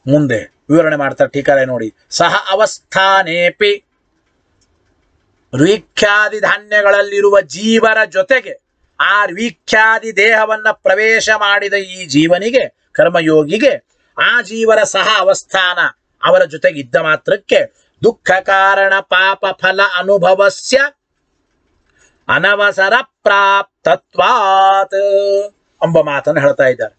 Speaker 1: ಮುಂದೆ ವಿವರಣೆ ಮಾಡ್ತಾರೆ ಟೀಕಾರೆ ನೋಡಿ. ಸಹ ಅವಸ್ಥಾನೇಪಿ ವೀಖ್ಯಾದಿ ಧಾನ್ಯಗಳಲ್ಲಿರುವ ಜೀವರ ಜೊತೆಗೆ ಆ ವೀಖ್ಯಾದಿ ದೇಹವನ್ನ ಪ್ರವೇಶ ಮಾಡಿದ ಈ ಜೀವನಿಗೆ, ಕರ್ಮಯೋಗಿಗೆ, ಆ ಜೀವರ ಸಹ ಅವಸ್ಥಾನ ಅವರ ಜೊತೆಗೆ ಇದ್ದ ಮಾತ್ರಕ್ಕೆ ದುಃಖ ಕಾರಣ, ಪಾಪ ಫಲ ಅನುಭವಸ್ಯ ಅನವಸರ ಪ್ರಾಪ್ತತ್ವಾತ್ ಎಂಬ ಮಾತನ್ನು ಹೇಳ್ತಾ ಇದ್ದಾರೆ.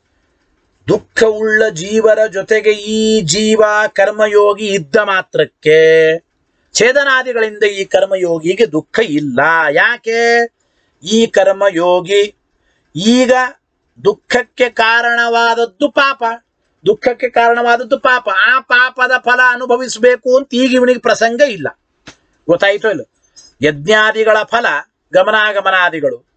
Speaker 1: ದುಃಖವುಳ್ಳ ಜೀವರ ಜೊತೆಗೆ ಈ ಜೀವ ಕರ್ಮಯೋಗಿ ಇದ್ದ ಮಾತ್ರಕ್ಕೆ ಛೇದನಾದಿಗಳಿಂದ ಈ ಕರ್ಮಯೋಗಿಗೆ ದುಃಖ ಇಲ್ಲ. ಯಾಕೆ? ಈ ಕರ್ಮಯೋಗಿ ಈಗ ದುಃಖಕ್ಕೆ ಕಾರಣವಾದದ್ದು ಪಾಪ. ದುಃಖಕ್ಕೆ ಕಾರಣವಾದದ್ದು ಪಾಪ. ಆ ಪಾಪದ ಫಲ ಅನುಭವಿಸಬೇಕು ಅಂತ ಈಗ ಇವನಿಗೆ ಪ್ರಸಂಗ ಇಲ್ಲ. ಗೊತ್ತಾಯಿತೋ ಇಲ್ಲ? ಯಜ್ಞಾದಿಗಳ ಫಲ, ಗಮನಾಗಮನಾದಿಗಳು.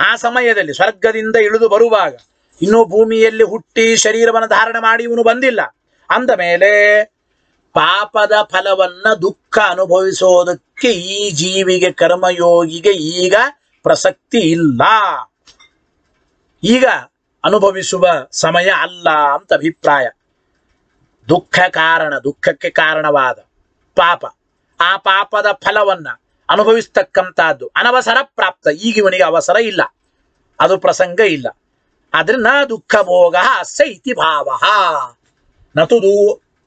Speaker 1: ಆ ಸಮಯದಲ್ಲಿ ಸ್ವರ್ಗದಿಂದ ಇಳಿದು ಬರುವಾಗ ಇನ್ನೂ ಭೂಮಿಯಲ್ಲಿ ಹುಟ್ಟಿ ಶರೀರವನ್ನು ಧಾರಣೆ ಮಾಡಿ ಇವನು ಬಂದಿಲ್ಲ. ಅಂದ ಮೇಲೆ ಪಾಪದ ಫಲವನ್ನ ದುಃಖ ಅನುಭವಿಸೋದಕ್ಕೆ ಈ ಜೀವಿಗೆ ಕರ್ಮಯೋಗಿಗೆ ಈಗ ಪ್ರಸಕ್ತಿ ಇಲ್ಲ. ಈಗ ಅನುಭವಿಸುವ ಸಮಯ ಅಲ್ಲ ಅಂತ ಅಭಿಪ್ರಾಯ. ದುಃಖ ಕಾರಣ, ದುಃಖಕ್ಕೆ ಕಾರಣವಾದ ಪಾಪ. ಆ ಪಾಪದ ಫಲವನ್ನ ಅನುಭವಿಸ್ತಕ್ಕಂಥದ್ದು ಅನವಸರ ಪ್ರಾಪ್ತ. ಈಗ ಇವನಿಗೆ ಅವಸರ ಇಲ್ಲ. ಅದು ಪ್ರಸಂಗ ಇಲ್ಲ. ಆದ್ರೆ ನ ದುಃಖ ಭೋಗ ಇತಿ ಭಾವ. ನತು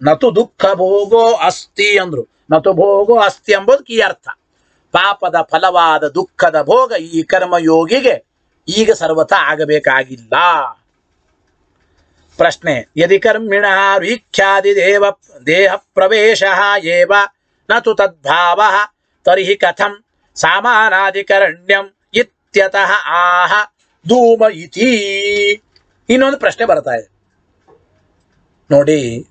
Speaker 1: ನತು ದುಃಖ ಭೋಗೋ ಅಸ್ತಿ ಅಂದ್ರು. ನತು ಭೋಗೋ ಅಸ್ತಿ ಎಂಬುದು ಈ ಅರ್ಥ. ಪಾಪದ ಫಲವಾದ ದುಃಖದ ಭೋಗ ಈ ಕರ್ಮಯೋಗಿಗೆ ಈಗ ಸರ್ವಥ ಆಗಬೇಕಾಗಿಲ್ಲ. ಪ್ರಶ್ನೆ, ಯದಿ ಕರ್ಮಿಣ ವೀಖ್ಯಾದಿ ದೇವ ದೇಹ ಪ್ರವೇಶ ಏವ ನತು ತದ್ಭಾವ ತರ್ಹಿ ಕಥಂ ಸಾಮಾನಾಧಿಕರಣ್ಯಂ ಇತ್ಯತಃ ಆಹ ಧೂಮ ಇತಿ. ಇನ್ನೊಂದು ಪ್ರಶ್ನೆ ಬರ್ತಾ ಇದೆ. ನೋಡಿ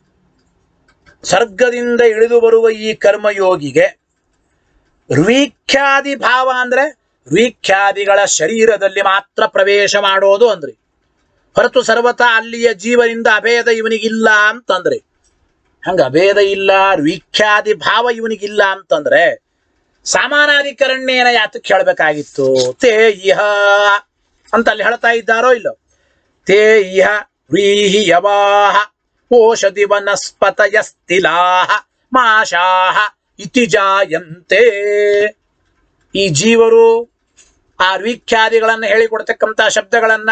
Speaker 1: ಸರ್ಗದಿಂದ ಇಳಿದು ಬರುವ ಈ ಕರ್ಮಯೋಗಿಗೆ ವೀಖ್ಯಾದಿ ಭಾವ ಅಂದ್ರೆ ವೀಖ್ಯಾದಿಗಳ ಶರೀರದಲ್ಲಿ ಮಾತ್ರ ಪ್ರವೇಶ ಮಾಡೋದು ಅಂದ್ರೆ. ಹೊರತು ಸರ್ವತಾ ಅಲ್ಲಿಯ ಜೀವನಿಂದ ಅಭೇದ ಇವನಿಗಿಲ್ಲ ಅಂತಂದ್ರೆ. ಹಂಗ ಅಭೇದ ಇಲ್ಲ ವೀಖ್ಯಾದಿ ಭಾವ ಇವನಿಗಿಲ್ಲ ಅಂತಂದ್ರೆ ಸಾಮಾನಾಧಿಕರಣ್ಯೇನ ಯಾತಕ್ಕೆ ಹೇಳಬೇಕಾಗಿತ್ತು? ತೇ ಇಹ ಅಂತ ಅಲ್ಲಿ ಹೇಳ್ತಾ ಇದ್ದಾರೋ ಇಲ್ಲೋ? ತೇ ಇಹ ವ್ರೀಹಿ ಯವಾಹ. ಓಷಧಿ ವನಸ್ಪತಯಸ್ತಿಲಾಹ ಮಾಷಾಹ ಇತಿ ಜಾಯಂತೆ. ಈ ಜೀವರು ಆ ವೀಖ್ಯಾದಿಗಳನ್ನು ಹೇಳಿಕೊಡ್ತಕ್ಕಂಥ ಶಬ್ದಗಳನ್ನ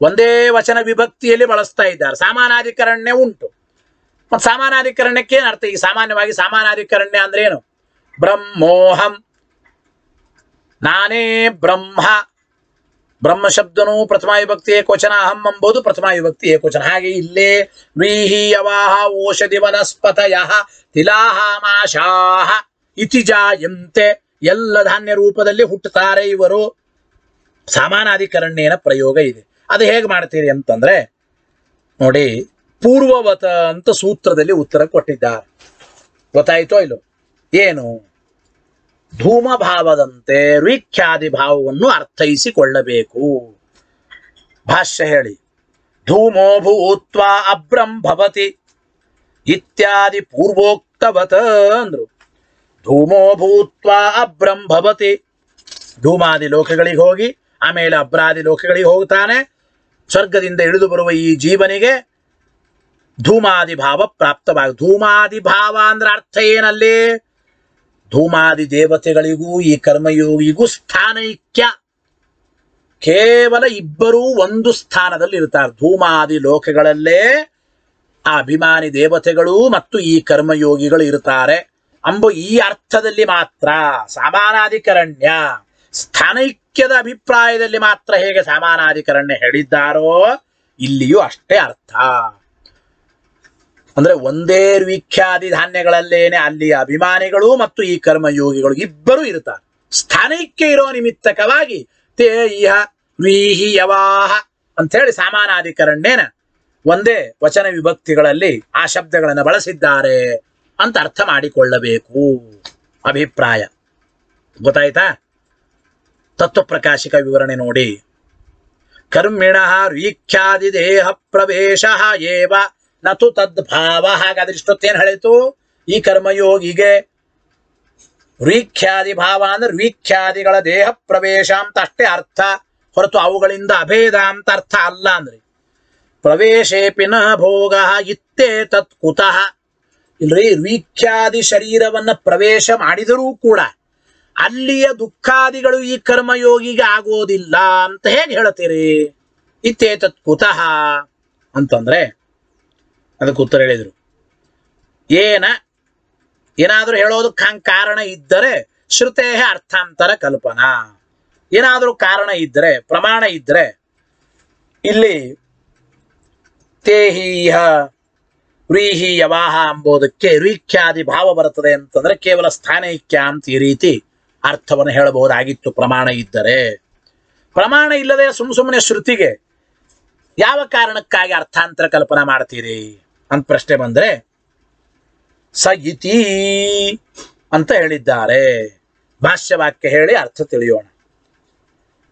Speaker 1: ಒಂದೇ ವಚನ ವಿಭಕ್ತಿಯಲ್ಲಿ ಬಳಸ್ತಾ ಇದ್ದಾರೆ. ಸಾಮಾನಾಧಿಕರಣ್ಯ ಉಂಟು. ಮತ್ತು ಸಾಮಾನಾಧಿಕರಣ್ಯಕ್ಕೆ ಏನು ಅರ್ಥ? ಈ ಸಾಮಾನ್ಯವಾಗಿ ಸಾಮಾನಾಧಿಕರಣ್ಯ ಅಂದ್ರೆ ಏನು? ಬ್ರಹ್ಮೋಹಂ. ನಾನೇ ಬ್ರಹ್ಮ. ಬ್ರಹ್ಮ ಶಬ್ದನು ಪ್ರಥಮ ವಿಭಕ್ತಿ ಏಕೋಚನ ಅಹಂ ಎಂಬುದು ಪ್ರಥಮ ವಿಭಕ್ತಿ ಏಕೋಚನ ಹಾಗೆ ಇಲ್ಲೇ ವ್ರೀಹಿ ಯವಾಹ ಓಷಧಿ ವನಸ್ಪತಯ ತಿಲಾಹಾಮಾಶಾಹ ಇತಿಜಾಯಂತೆ ಇತಿ ಜಾಯಂತೆ. ಎಲ್ಲ ಧಾನ್ಯ ರೂಪದಲ್ಲಿ ಹುಟ್ಟುತ್ತಾರೆ ಇವರು. ಸಮಾನಾಧಿಕರಣ್ಯನ ಪ್ರಯೋಗ ಇದೆ. ಅದು ಹೇಗೆ ಮಾಡ್ತೀರಿ ಅಂತಂದ್ರೆ, ನೋಡಿ, ಪೂರ್ವವತ ಅಂತ ಸೂತ್ರದಲ್ಲಿ ಉತ್ತರ ಕೊಟ್ಟಿದ್ದಾರೆ. ಗೊತ್ತಾಯಿತೋ ಇಲ್ಲೋ? ಏನು? ಧೂಮ ಭಾವದಂತೆ ವೀಖ್ಯಾದಿ ಭಾವವನ್ನು ಅರ್ಥೈಸಿಕೊಳ್ಳಬೇಕು. ಭಾಷ್ಯ ಹೇಳಿ, ಧೂಮೋ ಭೂತ್ವ ಅಬ್ರಂ ಭವತಿ ಇತ್ಯಾದಿ ಪೂರ್ವೋಕ್ತವತ ಅಂದ್ರು. ಧೂಮೋ ಭೂತ್ವ ಅಬ್ರಂ ಭವತಿ, ಧೂಮಾದಿ ಲೋಕಗಳಿಗೆ ಹೋಗಿ, ಆಮೇಲೆ ಅಬ್ರಾದಿ ಲೋಕಗಳಿಗೆ ಹೋಗುತ್ತಾನೆ. ಸ್ವರ್ಗದಿಂದ ಇಳಿದು ಬರುವ ಈ ಜೀವನಿಗೆ ಧೂಮಾದಿ ಭಾವ ಪ್ರಾಪ್ತವಾಗ, ಧೂಮಾದಿ ಭಾವ ಅಂದ್ರೆ ಅರ್ಥ ಏನಲ್ಲಿ? ಧೂಮಾದಿ ದೇವತೆಗಳಿಗೂ ಈ ಕರ್ಮಯೋಗಿಗೂ ಸ್ಥಾನೈಕ್ಯ. ಕೇವಲ ಇಬ್ಬರೂ ಒಂದು ಸ್ಥಾನದಲ್ಲಿ ಇರ್ತಾರೆ ಧೂಮಾದಿ ಲೋಕಗಳಲ್ಲೇ ಆ ಅಭಿಮಾನಿ ದೇವತೆಗಳು ಮತ್ತು ಈ ಕರ್ಮಯೋಗಿಗಳು ಇರ್ತಾರೆ ಅಂಬ ಈ ಅರ್ಥದಲ್ಲಿ ಮಾತ್ರ, ಸಮಾನಾಧಿಕರಣ್ಯ. ಸ್ಥಾನೈಕ್ಯದ ಅಭಿಪ್ರಾಯದಲ್ಲಿ ಮಾತ್ರ ಹೇಗೆ ಸಮಾನಾಧಿಕರಣ್ಯ ಹೇಳಿದ್ದಾರೋ, ಇಲ್ಲಿಯೂ ಅಷ್ಟೇ ಅರ್ಥ. ಅಂದ್ರೆ ಒಂದೇ ವಿಖ್ಯಾತಿ ಧಾನ್ಯಗಳಲ್ಲೇನೆ ಅಲ್ಲಿ ಅಭಿಮಾನಿಗಳು ಮತ್ತು ಈ ಕರ್ಮಯೋಗಿಗಳು ಇಬ್ಬರು ಇರುತ್ತಾರೆ. ಸ್ಥಾನೈಕ್ಯ ಇರೋ ನಿಮಿತ್ತಕವಾಗಿ ತೇ ಇಹ ವೀಹಿ ಯವಾಹ ಅಂತ ಹೇಳಿ ಒಂದೇ ವಚನ ವಿಭಕ್ತಿಗಳಲ್ಲಿ ಆ ಶಬ್ದಗಳನ್ನು ಬಳಸಿದ್ದಾರೆ ಅಂತ ಅರ್ಥ ಮಾಡಿಕೊಳ್ಳಬೇಕು ಅಭಿಪ್ರಾಯ. ಗೊತ್ತಾಯ್ತಾ? ತತ್ವಪ್ರಕಾಶಿಕ ವಿವರಣೆ ನೋಡಿ. ಕರ್ಮಿಣ ವೀಖ್ಯಾದಿ ದೇಹ ಪ್ರವೇಶ ಏವ ನತು ತದ್ಭಾವ ಹಾಗಾದ್ರೆ ಇಷ್ಟೊತ್ತೇನು ಹೇಳಿತು? ಈ ಕರ್ಮಯೋಗಿಗೆ ರೀಖ್ಯಾದಿ ಭಾವ ಅಂದ್ರೆ ವೀಖ್ಯಾದಿಗಳ ದೇಹ ಪ್ರವೇಶ ಅಂತ ಅಷ್ಟೇ ಅರ್ಥ. ಹೊರತು ಅವುಗಳಿಂದ ಅಭೇದ ಅಂತ ಅರ್ಥ ಅಲ್ಲ ಅಂದ್ರೆ. ಪ್ರವೇಶೇಪಿನ ಭೋಗ ಇತ್ತೇ ತತ್ ಕುತಃ. ಇಲ್ರಿ, ವೀಖ್ಯಾದಿ ಶರೀರವನ್ನ ಪ್ರವೇಶ ಮಾಡಿದರೂ ಕೂಡ ಅಲ್ಲಿಯ ದುಃಖಾದಿಗಳು ಈ ಕರ್ಮಯೋಗಿಗೆ ಆಗೋದಿಲ್ಲ ಅಂತ ಹೇಗೆ ಹೇಳ್ತೀರಿ? ಇತ್ತೇ ತತ್ ಕುತಃ ಅಂತಂದ್ರೆ ಅದಕ್ಕೆ ಉತ್ತರ ಹೇಳಿದರು. ಏನ? ಏನಾದರೂ ಹೇಳೋದಕ್ಕೆ ಹಂಗೆ ಕಾರಣ ಇದ್ದರೆ ಶ್ರುತೇಹ ಅರ್ಥಾಂತರ ಕಲ್ಪನಾ. ಏನಾದರೂ ಕಾರಣ ಇದ್ದರೆ, ಪ್ರಮಾಣ ಇದ್ದರೆ, ಇಲ್ಲಿ ತೇಹೀಹ ವ್ರೀಹಿ ಯವಾಹ ಅಂಬೋದಕ್ಕೆ ರೀಖ್ಯಾದಿ ಭಾವ ಬರುತ್ತದೆ ಅಂತಂದ್ರೆ ಕೇವಲ ಸ್ಥಾನೈಕ್ಯ ಅಂತ ಈ ರೀತಿ ಅರ್ಥವನ್ನು ಹೇಳಬಹುದಾಗಿತ್ತು ಪ್ರಮಾಣ ಇದ್ದರೆ. ಪ್ರಮಾಣ ಇಲ್ಲದೆ ಸುಮ್ ಸುಮ್ಮನೆ ಶ್ರುತಿಗೆ ಯಾವ ಕಾರಣಕ್ಕಾಗಿ ಅರ್ಥಾಂತರ ಕಲ್ಪನಾ ಮಾಡ್ತೀರಿ? ಅಂತ ಪ್ರಶ್ನೆ ಬಂದ್ರೆ ಸ ಇತಿ ಅಂತ ಹೇಳಿದ್ದಾರೆ. ಭಾಷ್ಯವಾಕ್ಯ ಹೇಳಿ ಅರ್ಥ ತಿಳಿಯೋಣ.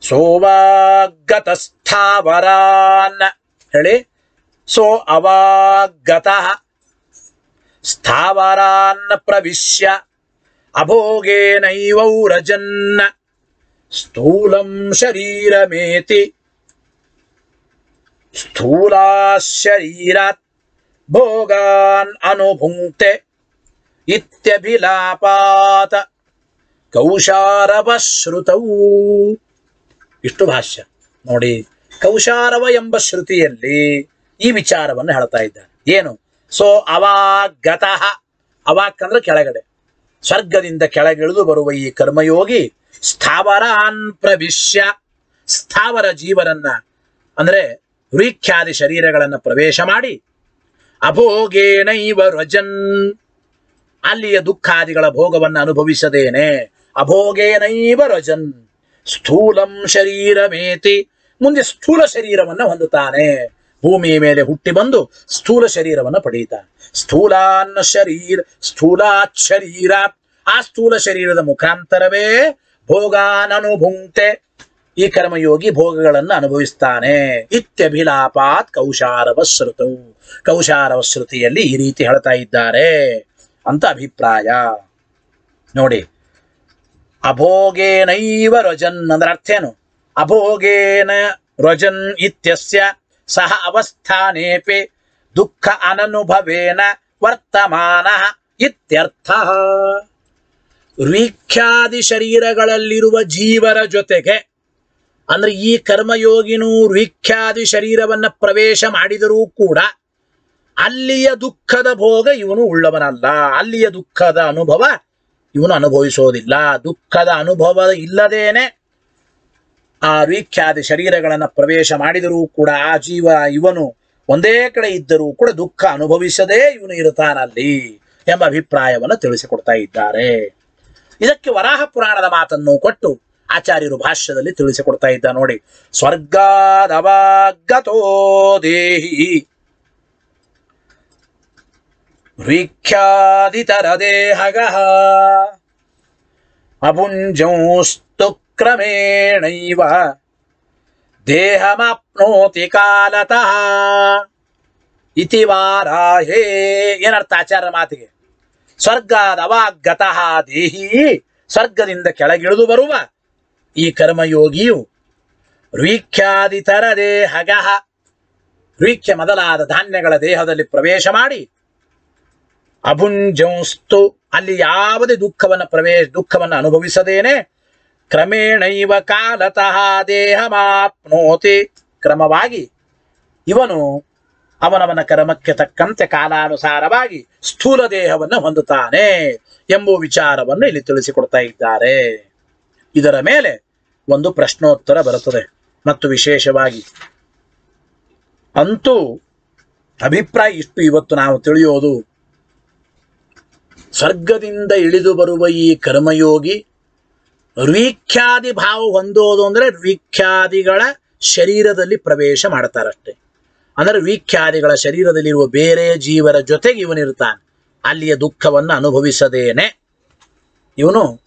Speaker 1: ಸೋವಾಗತಸ್ಥಾವರಾನ್ ಹೇಳಿ, ಸೋ ಅವಾಗತ ಸ್ಥಾವರಾನ್ನ ಪ್ರವಿಶ್ಯ, ಅಭೋಗೇನೈವೌ ರಜನ್ನ ಸ್ಥೂಲಂ ಶರೀರಮೇತಿ ಸ್ಥೂಲಾ ಶರೀರಾತ್ ಭೋಗಾನ್ ಅನುಭುಂಕ್ತೆ ಇತ್ಯಭಿಲಾಪಾತ ಕೌಶಾರವ ಶ್ರುತವು ಇಷ್ಟು ಭಾಷ್ಯ. ನೋಡಿ, ಕೌಶಾರವ ಎಂಬ ಶ್ರುತಿಯಲ್ಲಿ ಈ ವಿಚಾರವನ್ನು ಹೇಳ್ತಾ ಇದ್ದಾನೆ ಏನು? ಸೊ, ಅವಾಗತಃ, ಅವಾಕ್ ಅಂದ್ರೆ ಕೆಳಗಡೆ. ಸ್ವರ್ಗದಿಂದ ಕೆಳಗಿಳಿದು ಬರುವ ಈ ಕರ್ಮಯೋಗಿ ಸ್ಥಾವರಾನ್ ಪ್ರವಿಶ್ಯ. ಸ್ಥಾವರ ಜೀವನನ್ನ ಅಂದ್ರೆ ವೃಖ್ಯಾದಿ ಶರೀರಗಳನ್ನು ಪ್ರವೇಶ ಮಾಡಿ ಅಭೋಗೇನೈವ ರಜನ್. ಅಲ್ಲಿಯ ದುಃಖಾದಿಗಳ ಭೋಗವನ್ನು ಅನುಭವಿಸದೇನೆ. ಅಭೋಗೇನೈವ ರಜನ್. ಸ್ಥೂಲಂ ಶರೀರಮೇತಿ. ಮುಂದೆ ಸ್ಥೂಲ ಶರೀರವನ್ನು ಹೊಂದುತ್ತಾನೆ. ಭೂಮಿಯ ಮೇಲೆ ಹುಟ್ಟಿ ಬಂದು ಸ್ಥೂಲ ಶರೀರವನ್ನು ಪಡೆಯುತ್ತಾನೆ. ಸ್ಥೂಲಾನ್ ಶರೀರ, ಸ್ಥೂಲಾತ್ ಶರೀರ ಆ ಸ್ಥೂಲ ಶರೀರದ ಮುಖಾಂತರವೇ ಭೋಗಾನನುಭುಂಕ್ತೆ ಈ ಕರ್ಮಯೋಗಿ ಭೋಗಗಳನ್ನು ಅನುಭವಿಸ್ತಾನೆ. ಇತ್ಯಭಿಲಾಪಾತ್ ಕೌಶಾರವ ಶ್ರುತು ಕೌಶಾರವ ಶ್ರುತಿಯಲ್ಲಿ ಈ ರೀತಿ ಹೇಳ್ತಾ ಇದ್ದಾರೆ ಅಂತ ಅಭಿಪ್ರಾಯ. ನೋಡಿ, ಅಭೋಗೇನೈವ ರಜನ್ ಅಂದ್ರೆ ಅರ್ಥ ಏನು? ಅಭೋಗೇನ ರಜನ್ ಇತ್ಯಸ್ಯ ಸಹ ಅವಸ್ಥಾನೇಪಿ ದುಃಖ ಅನನುಭವೇನ ವರ್ತಮಾನ ಇತ್ಯರ್ಥ. ವೀಖ್ಯಾದಿ ಶರೀರಗಳಲ್ಲಿರುವ ಜೀವರ ಜೊತೆಗೆ ಅಂದ್ರೆ ಈ ಕರ್ಮಯೋಗಿನೂ ವೀಖ್ಯಾದಿ ಶರೀರವನ್ನ ಪ್ರವೇಶ ಮಾಡಿದರೂ ಕೂಡ ಅಲ್ಲಿಯ ದುಃಖದ ಭೋಗ ಇವನು ಉಳ್ಳವನಲ್ಲ. ಅಲ್ಲಿಯ ದುಃಖದ ಅನುಭವ ಇವನು ಅನುಭವಿಸೋದಿಲ್ಲ. ದುಃಖದ ಅನುಭವ ಇಲ್ಲದೇನೆ ಆ ವೀಖ್ಯಾದಿ ಶರೀರಗಳನ್ನು ಪ್ರವೇಶ ಮಾಡಿದರೂ ಕೂಡ ಆ ಜೀವ ಇವನು ಒಂದೇ ಕಡೆ ಇದ್ದರೂ ಕೂಡ ದುಃಖ ಅನುಭವಿಸದೇ ಇವನು ಇರುತ್ತಾನಲ್ಲಿ ಎಂಬ ಅಭಿಪ್ರಾಯವನ್ನು ತಿಳಿಸಿಕೊಡ್ತಾ ಇದ್ದಾರೆ. ಇದಕ್ಕೆ ವರಾಹ ಪುರಾಣದ ಮಾತನ್ನು ಕೊಟ್ಟು ಆಚಾರ್ಯರು ಭಾಷ್ಯದಲ್ಲಿ ತಿಳಿಸಿಕೊಡ್ತಾ ಇದ್ದ ನೋಡಿ. ಸ್ವರ್ಗಾದವಾಗತೋ ದೇಹಿ ವೀಖ್ಯಾದಿತರ ದೇಹಗಃ ಅಭುಂಜಂಸ್ತು ಕ್ರಮೇಣೈವ ದೇಹಮಾಪ್ನೋತಿ ಕಾಲತಃ ಇತಿವಾರಾಹೇ ಏನರ್ಥ ಆಚಾರ್ಯ ಮಾತಿಗೆ? ಸ್ವರ್ಗಾದವಾಗತಃ ದೇಹಿ ಸ್ವರ್ಗದಿಂದ ಕೆಳಗಿಳಿದು ಬರುವ ಈ ಕರ್ಮಯೋಗಿಯು ರುವೀಖ್ಯಾದಿತರ ದೇಹಗಃ ರುವೀಖ್ಯ ಮೊದಲಾದ ಧಾನ್ಯಗಳ ದೇಹದಲ್ಲಿ ಪ್ರವೇಶ ಮಾಡಿ ಅಭುಂಜಂಸ್ತು, ಅಲ್ಲಿ ಯಾವುದೇ ದುಃಖವನ್ನು ಪ್ರವೇಶ ದುಃಖವನ್ನು ಅನುಭವಿಸದೇನೆ ಕ್ರಮೇಣೈವ ಕಾಲತಃ ದೇಹಮಾಪ್ನೋತಿ. ಕ್ರಮವಾಗಿ ಇವನು ಅವನವನ ಕರ್ಮಕ್ಕೆ ತಕ್ಕಂತೆ ಕಾಲಾನುಸಾರವಾಗಿ ಸ್ಥೂಲ ದೇಹವನ್ನು ಹೊಂದುತ್ತಾನೆ ಎಂಬ ವಿಚಾರವನ್ನು ಇಲ್ಲಿ ತಿಳಿಸಿಕೊಡ್ತಾ ಇದ್ದಾರೆ. ಇದರ ಮೇಲೆ ಒಂದು ಪ್ರಶ್ನೋತ್ತರ ಬರುತ್ತದೆ. ಮತ್ತು ವಿಶೇಷವಾಗಿ, ಅಂತೂ ಅಭಿಪ್ರಾಯ ಇಷ್ಟು ಇವತ್ತು ನಾವು ತಿಳಿಯೋದು, ಸ್ವರ್ಗದಿಂದ ಇಳಿದು ಬರುವ ಈ ಕರ್ಮಯೋಗಿ ವೀಖ್ಯಾದಿ ಭಾವ ಹೊಂದೋದು ಅಂದ್ರೆ ವೀಖ್ಯಾದಿಗಳ ಶರೀರದಲ್ಲಿ ಪ್ರವೇಶ ಮಾಡ್ತಾರಷ್ಟೆ. ಅಂದರೆ ವೀಖ್ಯಾದಿಗಳ ಶರೀರದಲ್ಲಿರುವ ಬೇರೆ ಜೀವರ ಜೊತೆಗೆ ಇವನಿರ್ತಾನೆ. ಅಲ್ಲಿಯ ದುಃಖವನ್ನು ಅನುಭವಿಸದೇನೆ. ಇವನು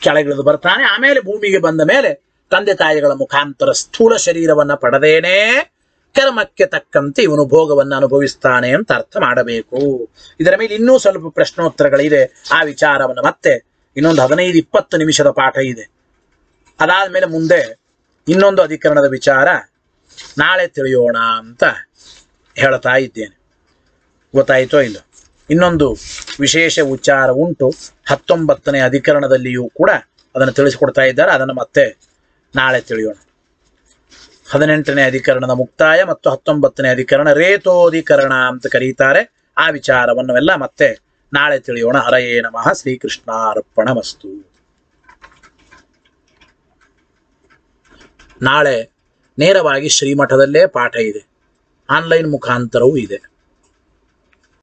Speaker 1: ಕೆಳಗಿಳಿದು ಬರ್ತಾನೆ. ಆಮೇಲೆ ಭೂಮಿಗೆ ಬಂದ ಮೇಲೆ ತಂದೆ ತಾಯಿಗಳ ಮುಖಾಂತರ ಸ್ಥೂಲ ಶರೀರವನ್ನ ಪಡೆದೇನೆ ಕರ್ಮಕ್ಕೆ ತಕ್ಕಂತೆ ಇವನು ಭೋಗವನ್ನು ಅನುಭವಿಸ್ತಾನೆ ಅಂತ ಅರ್ಥ ಮಾಡಬೇಕು. ಇದರ ಮೇಲೆ ಇನ್ನೂ ಸ್ವಲ್ಪ ಪ್ರಶ್ನೋತ್ತರಗಳಿದೆ. ಆ ವಿಚಾರವನ್ನು ಮತ್ತೆ ಇನ್ನೊಂದು ಹದಿನೈದು ಇಪ್ಪತ್ತು ನಿಮಿಷದ ಪಾಠ ಇದೆ. ಅದಾದ ಮೇಲೆ ಮುಂದೆ ಇನ್ನೊಂದು ಅಧಿಕರಣದ ವಿಚಾರ ನಾಳೆ ತಿಳಿಯೋಣ ಅಂತ ಹೇಳ್ತಾ ಇದ್ದೇನೆ. ಗೊತ್ತಾಯಿತೋ ಇಲ್ಲ? ಇನ್ನೊಂದು ವಿಶೇಷ ಉಚ್ಚಾರ ಉಂಟು. ಹತ್ತೊಂಬತ್ತನೇ ಅಧಿಕರಣದಲ್ಲಿಯೂ ಕೂಡ ಅದನ್ನು ತಿಳಿಸಿಕೊಡ್ತಾ ಇದ್ದಾರೆ. ಅದನ್ನು ಮತ್ತೆ ನಾಳೆ ತಿಳಿಯೋಣ. ಹದಿನೆಂಟನೇ ಅಧಿಕರಣದ ಮುಕ್ತಾಯ ಮತ್ತು ಹತ್ತೊಂಬತ್ತನೇ ಅಧಿಕರಣ ರೇತೋಧಿಕರಣ ಅಂತ ಕರೀತಾರೆ. ಆ ವಿಚಾರವನ್ನು ಎಲ್ಲ ಮತ್ತೆ ನಾಳೆ ತಿಳಿಯೋಣ. ಹರಯೇ ನಮಃ. ಶ್ರೀಕೃಷ್ಣಾರ್ಪಣ ವಸ್ತು ನಾಳೆ ನೇರವಾಗಿ ಶ್ರೀಮಠದಲ್ಲೇ ಪಾಠ ಇದೆ. ಆನ್ಲೈನ್ ಮುಖಾಂತರವೂ ಇದೆ.